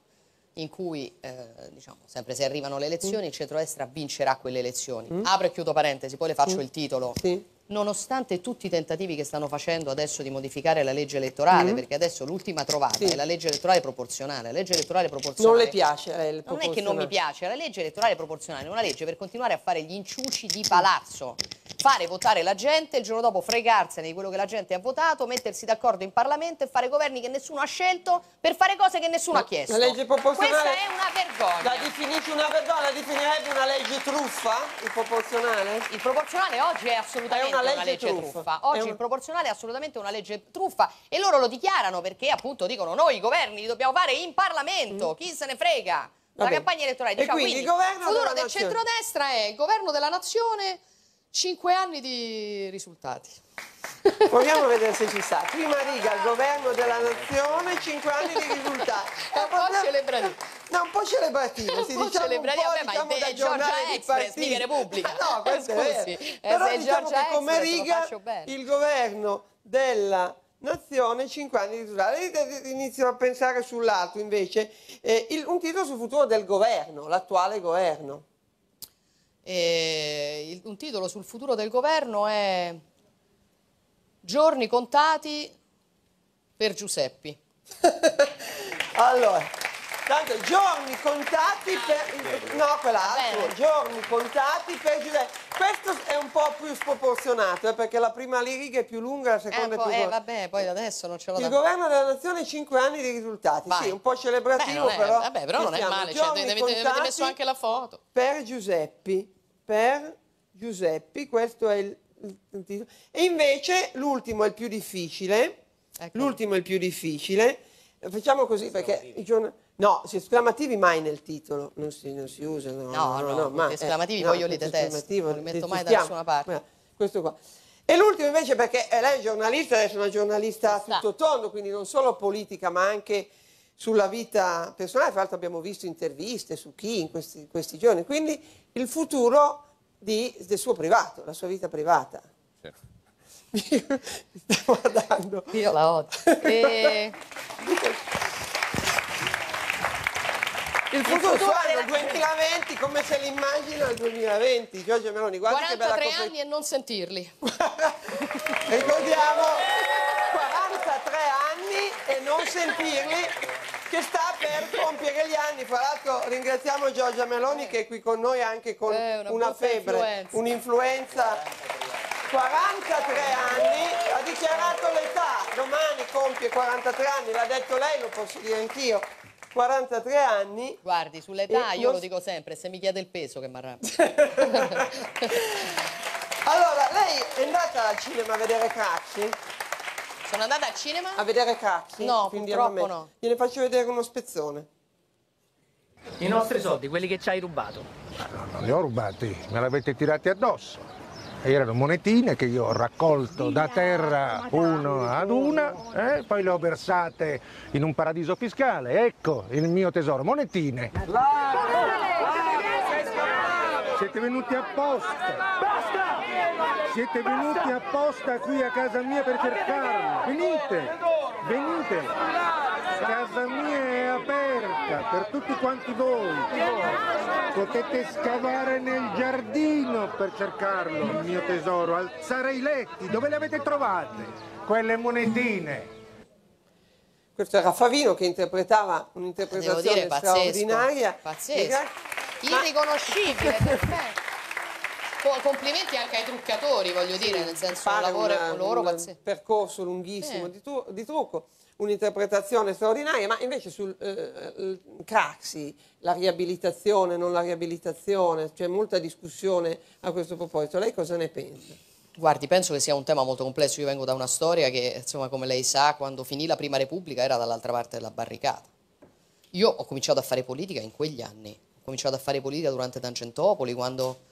in cui, eh, diciamo, sempre se arrivano le elezioni, il centrodestra vincerà quelle elezioni. Mm? Apro e chiudo parentesi, poi le faccio Mm. il titolo. Sì. Nonostante tutti i tentativi che stanno facendo adesso di modificare la legge elettorale, Mm. perché adesso l'ultima trovata Sì. è la legge elettorale proporzionale. La legge elettorale proporzionale Non le piace il non è che non mi piace, la legge elettorale proporzionale è una legge per continuare a fare gli inciuci di palazzo, fare votare la gente, il giorno dopo fregarsene di quello che la gente ha votato, mettersi d'accordo in Parlamento e fare governi che nessuno ha scelto per fare cose che nessuno ha chiesto. La legge proporzionale Questa è una vergogna. La definisce una vergogna, la definirebbe una legge truffa, il proporzionale? Il proporzionale oggi è assolutamente È una legge truffa. truffa. Oggi un- il proporzionale è assolutamente una legge truffa e loro lo dichiarano perché appunto dicono noi i governi li dobbiamo fare in Parlamento, chi se ne frega. La Vabbè. campagna elettorale E diciamo quindi quindi, il futuro del centrodestra è il governo della nazione, cinque anni di risultati. Proviamo a vedere se ci sta. Prima riga, il governo della nazione, 5 anni di risultati. È un po' celebrativo. No, un po' celebrativo, <laughs> Un sì, po' diciamo celebrativo, un po', ma diciamo è da il Georgia giornale di Express, mica Repubblica. No, questo è Scusi, vero. eh, Però è diciamo Georgia che come riga il governo della nazione 5 anni di risultati. Inizio a pensare sull'altro invece, eh, il- un titolo sul futuro del governo, l'attuale governo. E un titolo sul futuro del governo è Giorni contati per Giuseppi. <laughs> Allora, tanto giorni contati per... No, quell'altro, Bene. giorni contati per Giuseppe. Questo è un po' più sproporzionato, eh, perché la prima riga è più lunga, la Eh, seconda po'- è più eh, corta. vabbè, poi adesso non ce l'ho Il da governo della nazione 5 anni di risultati, Vai. sì, un po' celebrativo Beh, è- però. vabbè, però non è male, cioè, avete, messo anche la foto. Per Giuseppi, per Giuseppi, questo è il, il titolo. E invece l'ultimo è il più difficile, Ecco. l'ultimo è il più difficile, Eh, facciamo così perché i giornali... No, si esclamativi mai nel titolo, non si, non si usano. No, no, no, punti esclamativi poi io li detesto, non li metto mai da nessuna parte. Questo qua. E l'ultimo invece perché eh, lei è giornalista, adesso è una giornalista a tutto tondo, quindi non solo politica ma anche sulla vita personale, fra l'altro abbiamo visto interviste su chi in questi, in questi giorni, quindi il futuro di- del suo privato, la sua vita privata. <laughs> Mi sta guardando. Io la odio. <laughs> E... Il futuro, futuro suo anno della- 2020 come se l'immagina il 2020, Giorgia Meloni, guarda che bella 43 copertina. anni e non sentirli. <laughs> Ricordiamo 43 anni e non sentirli che sta per compiere gli anni. Fra l'altro ringraziamo Giorgia Meloni che è qui con noi anche con Eh, una una, febbre, influenza. un'influenza. 43 anni, ha dichiarato l'età, domani compie 43 anni, l'ha detto lei, lo posso dire anch'io. 43 anni. Guardi, sull'età io non lo dico sempre, se mi chiede il peso che mi arrabbio. <laughs> Allora, lei è andata al cinema a vedere Craxi? Sono andata al cinema? A vedere Craxi? No, purtroppo no. Gliene faccio vedere uno spezzone. I nostri soldi, quelli che ci hai rubato. Non li ho rubati, me li avete tirati addosso. Erano monetine che io ho raccolto da terra uno ad una e poi le ho versate in un paradiso fiscale. Ecco il mio tesoro, monetine. Siete venuti apposta. Siete venuti apposta qui a casa mia per cercarlo. Venite, venite. Casa mia è aperta per tutti quanti voi. Potete scavare nel giardino per cercarlo, il mio tesoro, alzare i letti. Dove le avete trovate? Quelle monetine. Questo era Favino che interpretava un'interpretazione dire, pazzesco. straordinaria. Pazzesco. Irriconoscibile. perfetto. Co- Complimenti anche ai truccatori, voglio dire, nel senso fare lavoro una- un loro un pazzesco. percorso lunghissimo Sì. di, tru- di trucco, un'interpretazione straordinaria, ma invece sul eh, il Craxi, la riabilitazione, non la riabilitazione, c'è molta discussione a questo proposito. Lei cosa ne pensa? Guardi, penso che sia un tema molto complesso. Io vengo da una storia che, insomma, come lei sa, quando finì la Prima Repubblica era dall'altra parte della barricata. Io ho cominciato a fare politica in quegli anni. Ho cominciato a fare politica durante Tangentopoli, quando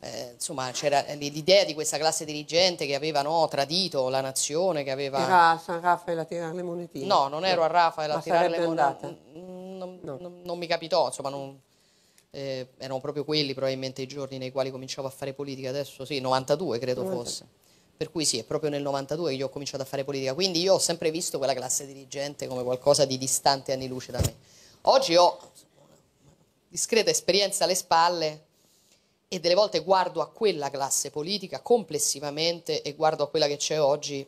eh, insomma, c'era l'idea di questa classe dirigente che aveva no, tradito la nazione, che aveva... Era a San Raffaele a tirare le monetine? No, non ero a Raffaele a tirare le andata? Mm, non, non- non mi capitò, insomma, non- eh, erano proprio quelli probabilmente i giorni nei quali cominciavo a fare politica, adesso sì, 92 credo 92. fosse. Per cui sì, è proprio nel 92 che io ho cominciato a fare politica, quindi io ho sempre visto quella classe dirigente come qualcosa di distante anni luce da me. Oggi ho discreta esperienza alle spalle e delle volte guardo a quella classe politica complessivamente e guardo a quella che c'è oggi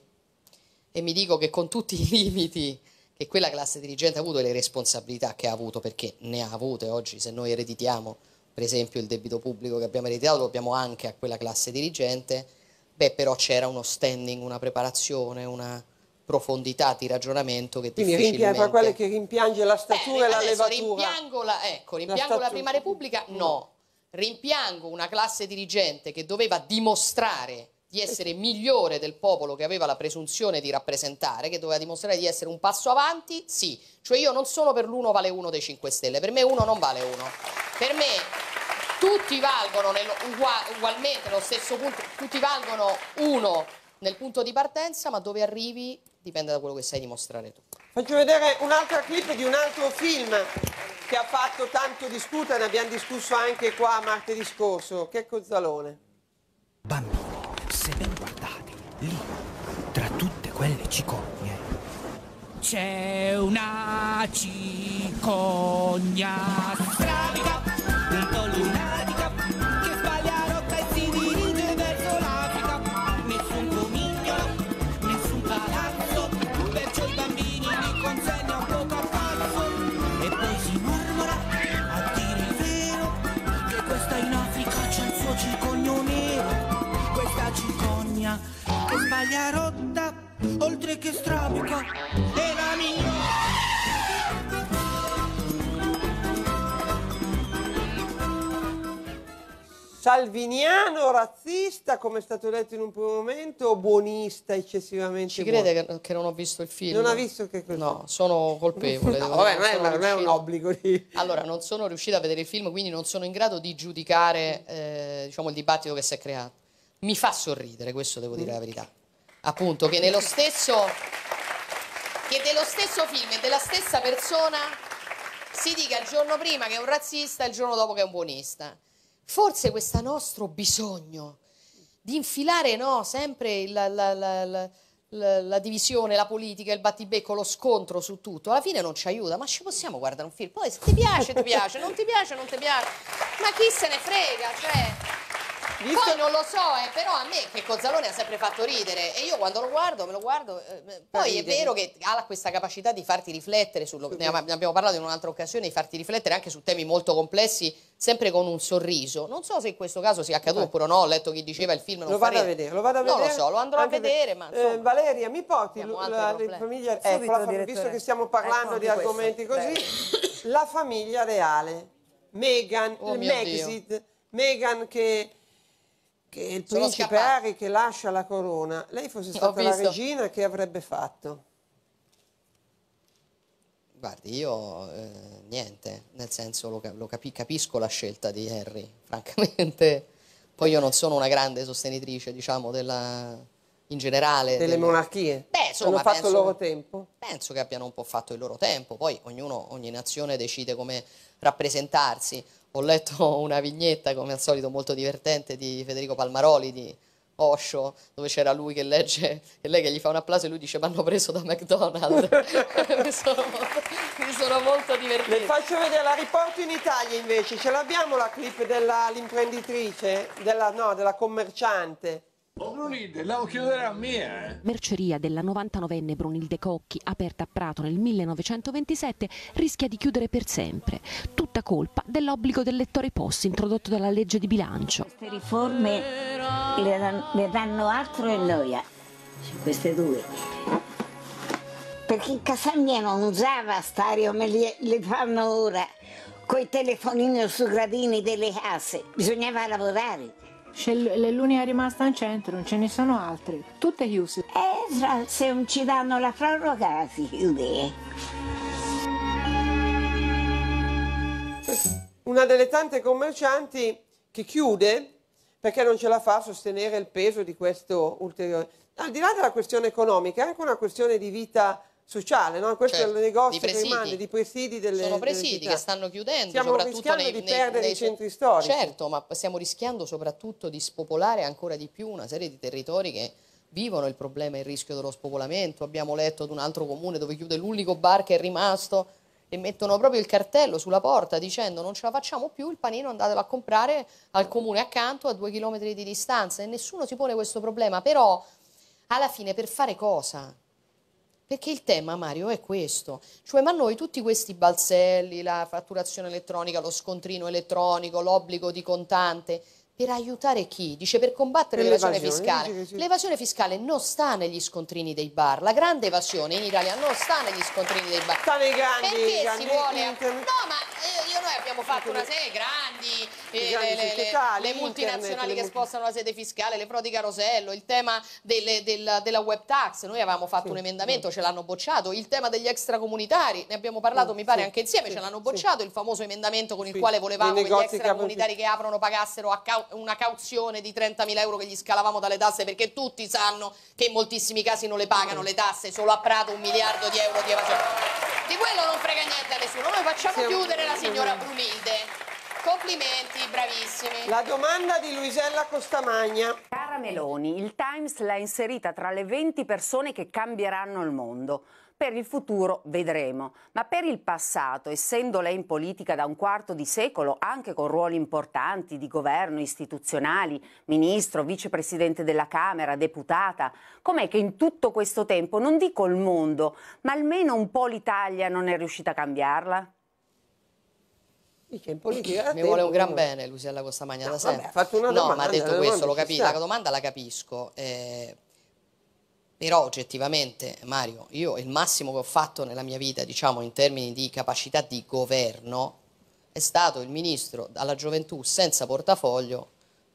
e mi dico che con tutti i limiti che quella classe dirigente ha avuto e le responsabilità che ha avuto, perché ne ha avute oggi, se noi ereditiamo per esempio il debito pubblico che abbiamo ereditato, lo dobbiamo anche a quella classe dirigente, beh però c'era uno standing, una preparazione, una profondità di ragionamento che Quindi difficilmente... quelle che rimpiange la statura e la Adesso levatura. rimpiango la, ecco, rimpiango la, statura. prima repubblica? No. Rimpiango una classe dirigente che doveva dimostrare di essere migliore del popolo che aveva la presunzione di rappresentare, che doveva dimostrare di essere un passo avanti? Sì. Cioè io non sono per l'uno vale uno dei 5 Stelle, per me uno non vale uno. Per me tutti valgono nello- ugua- ugualmente nello stesso punto, tutti valgono uno nel punto di partenza, ma dove arrivi dipende da quello che sai dimostrare tu. Faccio vedere un'altra clip di un altro film che ha fatto tanto discutere, ne abbiamo discusso anche qua martedì scorso, che è Cozzalone. Se ben guardate, lì, tra tutte quelle cicogne, c'è una cicogna strabica, un po' lunatica, che sbaglia rotta, oltre che strabica, è la mia. Salviniano, razzista, come è stato detto in un primo momento, o buonista eccessivamente Ci buono? crede che, che non ho visto il film? Non ha visto che cos'è? No, sono colpevole. <laughs> No, vabbè, dire, non è- non è un obbligo di... Allora, non sono riuscita a vedere il film, quindi non sono in grado di giudicare eh, diciamo, il dibattito che si è creato. Mi fa sorridere, questo devo dire la verità. Appunto, che nello stesso, che dello stesso film e della stessa persona si dica il giorno prima che è un razzista e il giorno dopo che è un buonista. Forse questo nostro bisogno di infilare no, sempre la, la- la- la- divisione, la politica, il battibecco, lo scontro su tutto, alla fine non ci aiuta, ma ci possiamo guardare un film? Poi se ti piace, ti piace, non ti piace, non ti piace, ma chi se ne frega, cioè... Poi non lo so, eh, però a me che Cozzalone ha sempre fatto ridere e io quando lo guardo, me lo guardo, eh, eh, poi è vero che ha questa capacità di farti riflettere, sullo, ne ab- ne abbiamo parlato in un'altra occasione, di farti riflettere anche su temi molto complessi, sempre con un sorriso. Non so se in questo caso sia accaduto oppure no, ho letto chi diceva il film non Lo vado a vedere, lo vado a Non vedere. lo so, lo andrò a vedere, ma eh, Valeria, mi porti la, la problemi. famiglia, Subito, ecco, la fam- direttore. visto che stiamo parlando Ecco di anche argomenti così, la famiglia reale, Meghan, Oh il Megxit, Meghan che, che il Sono principe scappati. Harry che lascia la corona. Lei fosse stata la regina, che avrebbe fatto? Guardi, io eh, niente, nel senso lo, lo capi- capisco la scelta di Harry, <laughs> francamente. Poi io non sono una grande sostenitrice, diciamo, della, in generale. Delle del- monarchie? Beh, insomma, Hanno fatto penso- il loro tempo? Penso che abbiano un po' fatto il loro tempo, poi ognuno, ogni nazione decide come rappresentarsi. Ho letto <laughs> una vignetta, come al solito, molto divertente di Federico Palmaroli, di Osho, dove c'era lui che legge e lei che gli fa un applauso e lui dice mi hanno preso da McDonald's. <laughs> <laughs> mi, sono molto, mi sono molto Le divertita. faccio vedere, la riporto in Italia invece, ce l'abbiamo la clip dell'imprenditrice, della, no, della commerciante. Brunilde, la chiudere a mia, eh? Merceria della 99enne Brunilde Cocchi, aperta a Prato nel 1927, rischia di chiudere per sempre. Tutta colpa dell'obbligo del lettore POS introdotto dalla legge di bilancio. Queste riforme le, dan- le danno altro e noia, queste due. Perché in casa mia non usava stereo come le, le fanno ora, coi telefonini sui gradini delle case, bisognava lavorare. L'unica rimasta in centro, non ce ne sono altre, tutte chiuse. Eh, se non ci danno la proroga si chiude. Una delle tante commercianti che chiude perché non ce la fa a sostenere il peso di questo ulteriore. Al di là della questione economica, è anche una questione di vita sociale, no? questo Certo, è il negozio di che presidi. rimane di presidi delle Sono delle presidi città. che stanno chiudendo, Stiamo soprattutto rischiando nei, di nei- perdere nei- i centri storici. Certo, ma stiamo rischiando soprattutto di spopolare ancora di più una serie di territori che vivono il problema e il rischio dello spopolamento. Abbiamo letto di un altro comune dove chiude l'unico bar che è rimasto e mettono proprio il cartello sulla porta dicendo non ce la facciamo più, il panino andatelo a comprare al comune accanto a due chilometri di distanza e nessuno si pone questo problema. Però alla fine per fare cosa? Perché il tema, Mario, è questo. Cioè, ma noi tutti questi balzelli, la fatturazione elettronica, lo scontrino elettronico, l'obbligo di contante, per aiutare chi? Dice per combattere l'evasione fiscale. sì. L'evasione fiscale non sta negli scontrini dei bar. La grande evasione in Italia non sta negli scontrini dei bar. Sta nei grandi- Perché grandi si vuole... internet. No, ma eh, io noi abbiamo fatto una serie grandi, eh, grandi le, le- le- multinazionali che spostano la sede fiscale, le frodi carosello, il tema delle- della, della web tax. Noi avevamo fatto un emendamento, ce l'hanno bocciato. Il tema degli extracomunitari, ne abbiamo parlato, mi pare, sì, anche insieme, sì, ce l'hanno sì. bocciato. Il famoso emendamento con il Sì, quale volevamo che gli extracomunitari che aprono pagassero a cau- una cauzione di 30.000 euro che gli scalavamo dalle tasse, perché tutti sanno che in moltissimi casi non le pagano le tasse, solo a Prato un miliardo di euro di evasione. Di quello non frega niente a nessuno. Noi facciamo Siamo- chiudere la signora Brunilde. Complimenti, bravissimi. La domanda di Luisella Costamagna. Cara Meloni, il Times l'ha inserita tra le 20 persone che cambieranno il mondo. Per il futuro vedremo, ma per il passato, essendo lei in politica da un quarto di secolo, anche con ruoli importanti di governo, istituzionali, ministro, vicepresidente della Camera, deputata, com'è che in tutto questo tempo, non dico il mondo, ma almeno un po' l'Italia non è riuscita a cambiarla? Dice, in politica da Mi vuole un gran bene Luciella Costamagna No, da vabbè, sempre. una no, ma ha detto questo, lo sta. La domanda la capisco. eh, però oggettivamente, Mario, io il massimo che ho fatto nella mia vita, diciamo, in termini di capacità di governo, è stato il ministro alla gioventù senza portafoglio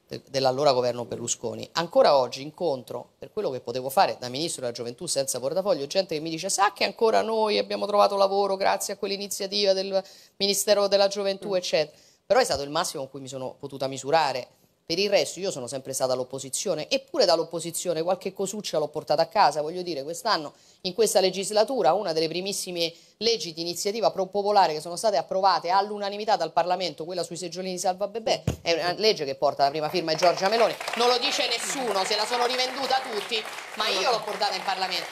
de- dell'allora governo Berlusconi. Ancora oggi incontro, per quello che potevo fare da ministro della gioventù senza portafoglio, gente che mi dice sa che ancora noi abbiamo trovato lavoro grazie a quell'iniziativa del Ministero della Gioventù, eccetera. Però è stato il massimo con cui mi sono potuta misurare. Per il resto io sono sempre stata all'opposizione, eppure dall'opposizione qualche cosuccia l'ho portata a casa, voglio dire, quest'anno, in questa legislatura, una delle primissime leggi di iniziativa pro-popolare che sono state approvate all'unanimità dal Parlamento, quella sui seggiolini salva bebè, è una legge che porta la prima firma di Giorgia Meloni, non lo dice nessuno, se la sono rivenduta tutti, ma io l'ho portata in Parlamento.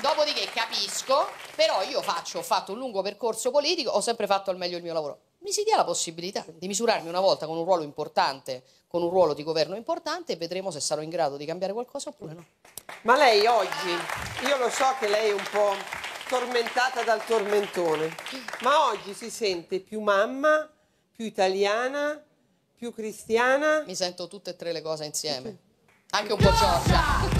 Dopodiché capisco, però io faccio, ho fatto un lungo percorso politico, ho sempre fatto al meglio il mio lavoro. Mi si dia la possibilità di misurarmi una volta con un ruolo importante, con un ruolo di governo importante e vedremo se sarò in grado di cambiare qualcosa oppure no. Ma lei oggi, io lo so che lei è un po' tormentata dal tormentone, ma oggi si sente più mamma, più italiana, più cristiana? Mi sento tutte e tre le cose insieme. Anche un po' Giorgia.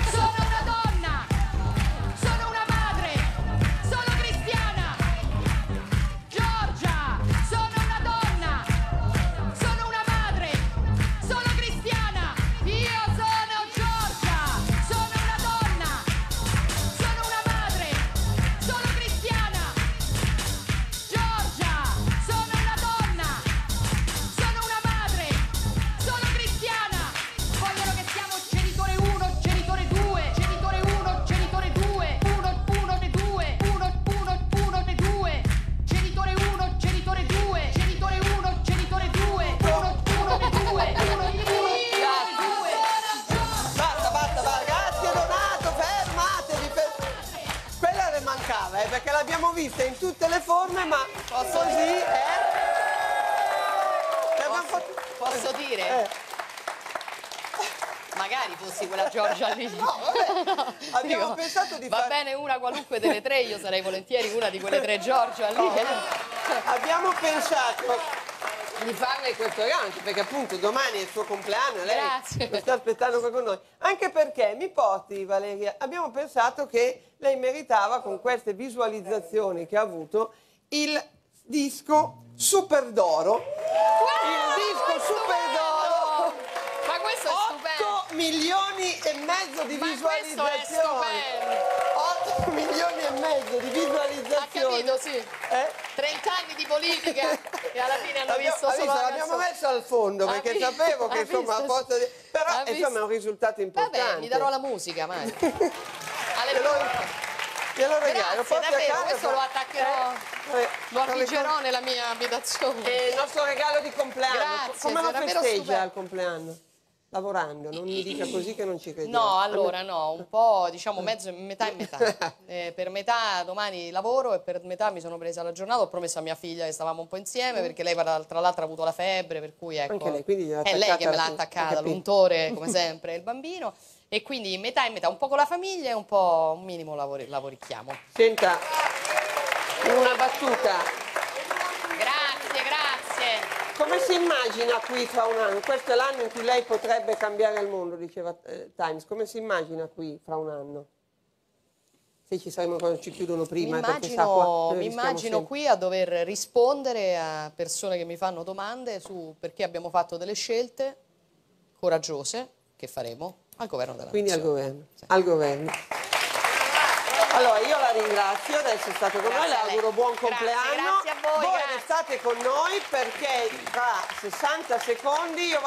Una di quelle tre Giorgia lì. eh. Abbiamo pensato di farle questo anche perché appunto domani è il suo compleanno, lei Grazie. lo sta aspettando qua con noi. Anche perché, mi porti Valeria, abbiamo pensato che lei meritava con queste visualizzazioni che ha avuto il disco Super d'Oro. il disco Super d'Oro. Ma questo è stupendo. 8 milioni e mezzo di Ma questo è visualizzazioni. Stupendo. <laughs> 8 milioni e mezzo di Ha visualizzazioni. capito, sì. Eh? 30 anni di politica e alla fine hanno L'abbiamo- visto ha solo l'abbiamo messo al fondo Ha perché visto? sapevo che Ha insomma a visto? posto di... però Ha insomma è un risultato importante Vabbè, mi darò la musica. <laughs> Alle Glielo regalo, Grazie, davvero, casa, questo lo attaccherò, Eh, lo le affiggerò com- nella mia abitazione. È il nostro regalo di compleanno. Grazie, Come lo festeggia al compleanno? Lavorando, non mi dica così che non ci crediamo. No, allora no, un po' diciamo mezzo, metà e metà. <laughs> Eh, per metà domani lavoro e per metà mi sono presa la giornata, ho promesso a mia figlia che stavamo un po' insieme perché lei tra l'altro ha avuto la febbre, per cui ecco. Anche lei, quindi È lei che me l'ha attaccata- l'untore <laughs> come sempre, il bambino. E quindi metà e metà, un po' con la famiglia e un po' un minimo lavori- lavorichiamo. Senta, una battuta. Come si immagina qui fra un anno? Questo è l'anno in cui lei potrebbe cambiare il mondo, diceva eh, Times. Come si immagina qui fra un anno? Se ci saremo quando ci chiudono Mi prima, qua, immagino, mi immagino qui a dover rispondere a persone che mi fanno domande su perché abbiamo fatto delle scelte coraggiose che faremo al governo della Quindi al nazione. governo. Al governo. Allora, io la ringrazio di essere stato con noi, le Grazie a lei. auguro buon Grazie, compleanno. grazie a voi, grazie. restate con noi perché tra 60 secondi io